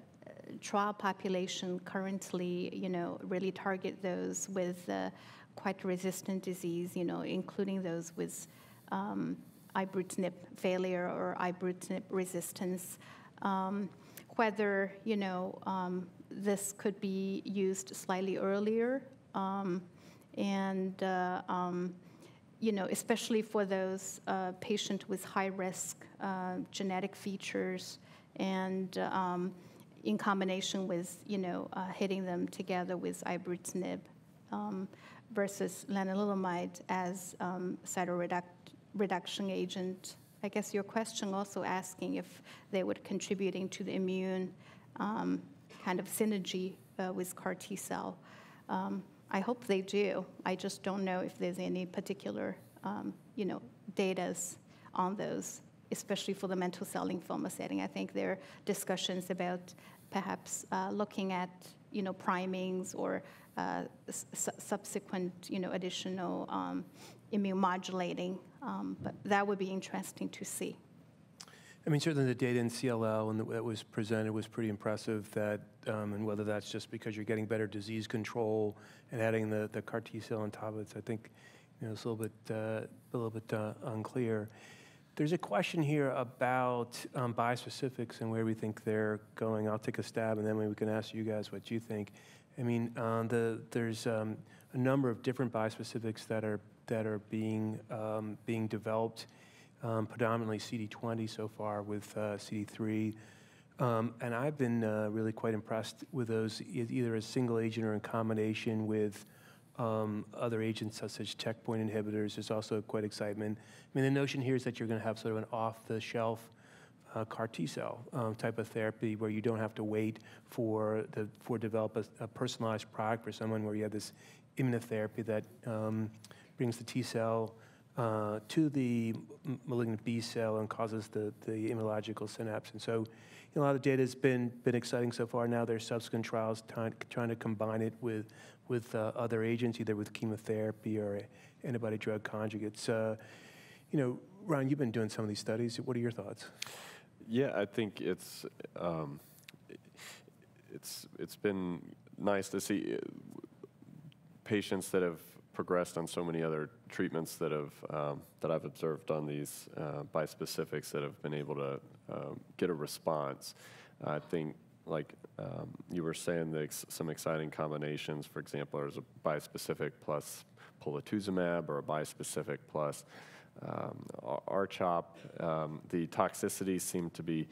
trial population currently, you know, really target those with uh, quite resistant disease, you know, including those with um, ibrutinib failure or ibrutinib resistance. Um, whether, you know, this could be used slightly earlier um, and uh, um, you know, especially for those uh, patients with high risk uh, genetic features and um, in combination with, you know, uh, hitting them together with ibrutinib um, versus lenalidomide as um, cytoreduction agent. I guess your question also asking if they would contributing to the immune um, kind of synergy uh, with CAR T cell. Um, I hope they do. I just don't know if there's any particular, um, you know, data on those, especially for the mantle cell lymphoma setting. I think there are discussions about perhaps uh, looking at, you know, primings or uh, subsequent, you know, additional um, immune modulating. Um, but that would be interesting to see. I mean, certainly the data in CLL and that was presented was pretty impressive. That um, and whether that's just because you're getting better disease control and adding the, the CAR T cell on top of it, I think you know it's a little bit uh, a little bit uh, unclear. There's a question here about um, bispecifics and where we think they're going. I'll take a stab, and then we can ask you guys what you think. I mean, uh, the, there's um, a number of different bispecifics that are that are being um, being developed um, predominantly CD20 so far with uh, CD3. Um, and I've been uh, really quite impressed with those, either as single agent or in combination with um, other agents such as checkpoint inhibitors. There's also quite excitement. I mean, the notion here is that you're going to have sort of an off-the-shelf uh, CAR T cell um, type of therapy where you don't have to wait for the for develop a, a personalized product for someone where you have this immunotherapy that um, brings the T cell uh, to the malignant B cell and causes the, the immunological synapse. And so you know, a lot of data has been, been exciting so far. Now there's subsequent trials trying, trying to combine it with, with uh, other agents, either with chemotherapy or antibody drug conjugates. Uh, you know, Ron, you've been doing some of these studies. What are your thoughts? Yeah, I think it's um, it's it's been nice to see uh, patients that have progressed on so many other treatments that have um, that I've observed on these uh, bispecifics that have been able to um, get a response. I think, like um, you were saying, ex- some exciting combinations. For example, there's a bispecific plus polatuzumab or a bispecific plus um, R-CHOP. Um, the toxicity seem to be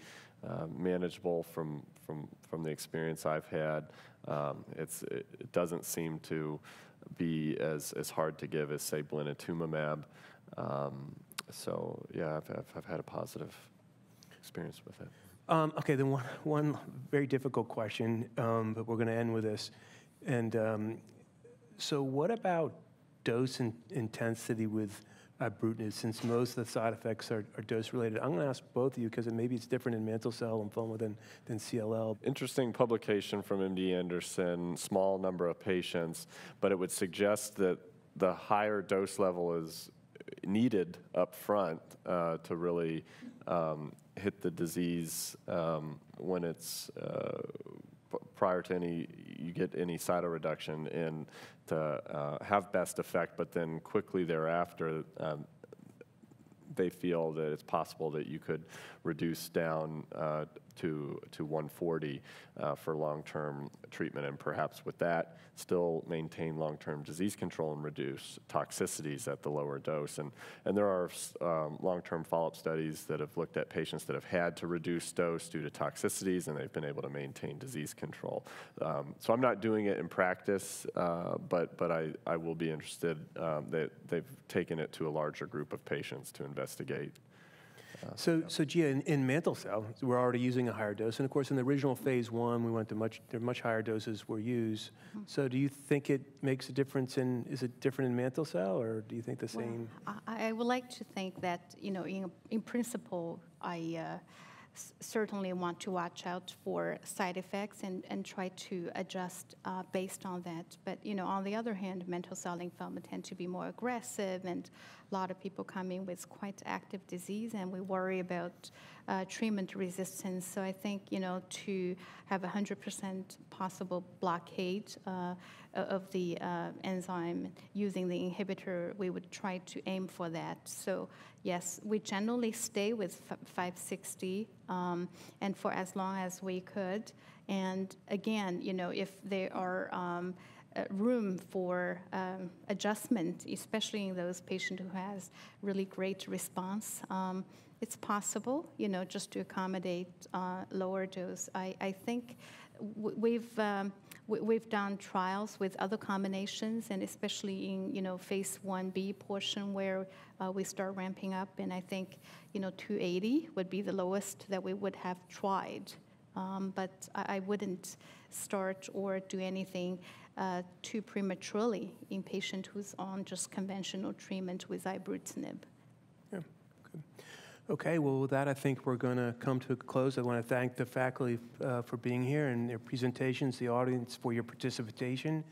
uh, manageable from from from the experience I've had. Um, it's it, it doesn't seem to be as, as hard to give as, say, blinatumomab. Um, so, yeah, I've, I've, I've, had a positive experience with it. Um, okay, then one, one very difficult question, um, but we're going to end with this. And um, so, what about dose in- intensity with ibrutinib, since most of the side effects are, are dose related? I'm going to ask both of you because maybe it's different in mantle cell lymphoma than, than CLL. Interesting publication from MD Anderson, small number of patients, but it would suggest that the higher dose level is needed up front uh, to really um, hit the disease um, when it's uh, prior to any you get any cytoreduction and to uh, have best effect, but then quickly thereafter. Um, they feel that it's possible that you could reduce down uh, to, to 140 uh, for long-term treatment, and perhaps with that, still maintain long-term disease control and reduce toxicities at the lower dose. And, and there are um, long-term follow-up studies that have looked at patients that have had to reduce dose due to toxicities, and they've been able to maintain disease control. Um, so I'm not doing it in practice, uh, but, but I, I will be interested um, that they've taken it to a larger group of patients to investigate. So, so Jia, in, in mantle cell, we're already using a higher dose, and of course, in the original phase one, we went to much, there much higher doses were used. So, do you think it makes a difference in? Is it different in mantle cell, or do you think the Well, same? I, I would like to think that, you know, in, in principle, I uh, s- certainly want to watch out for side effects and, and try to adjust uh, based on that. But, you know, on the other hand, mantle cell lymphoma tend to be more aggressive, and a lot of people come in with quite active disease, and we worry about uh, treatment resistance. So I think, you know, to have 100% possible blockade uh, of the uh, enzyme using the inhibitor, we would try to aim for that. So yes, we generally stay with f- 560 um, and for as long as we could. And again, you know, if they are um, room for um, adjustment, especially in those patients who has really great response. Um, it's possible, you know, just to accommodate uh, lower dose. I, I think we've um, we, we've done trials with other combinations, and especially in you know phase 1b portion where uh, we start ramping up, and I think you know 280 would be the lowest that we would have tried. Um, but I, I wouldn't start or do anything uh, too prematurely in patient who's on just conventional treatment with ibrutinib. Yeah, good. Okay, well, with that, I think we're going to come to a close. I want to thank the faculty uh, for being here and their presentations, the audience for your participation.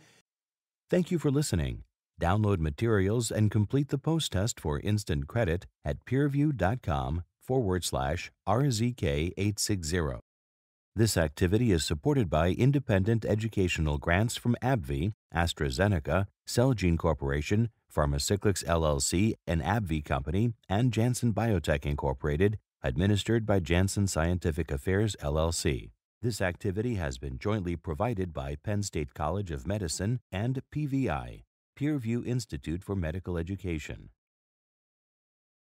Thank you for listening. Download materials and complete the post test for instant credit at peerview.com forward slash RZK860. This activity is supported by independent educational grants from AbbVie, AstraZeneca, Celgene Corporation, Pharmacyclics LLC, an AbbVie company, and Janssen Biotech Incorporated, administered by Janssen Scientific Affairs LLC. This activity has been jointly provided by Penn State College of Medicine and PVI, Peerview Institute for Medical Education.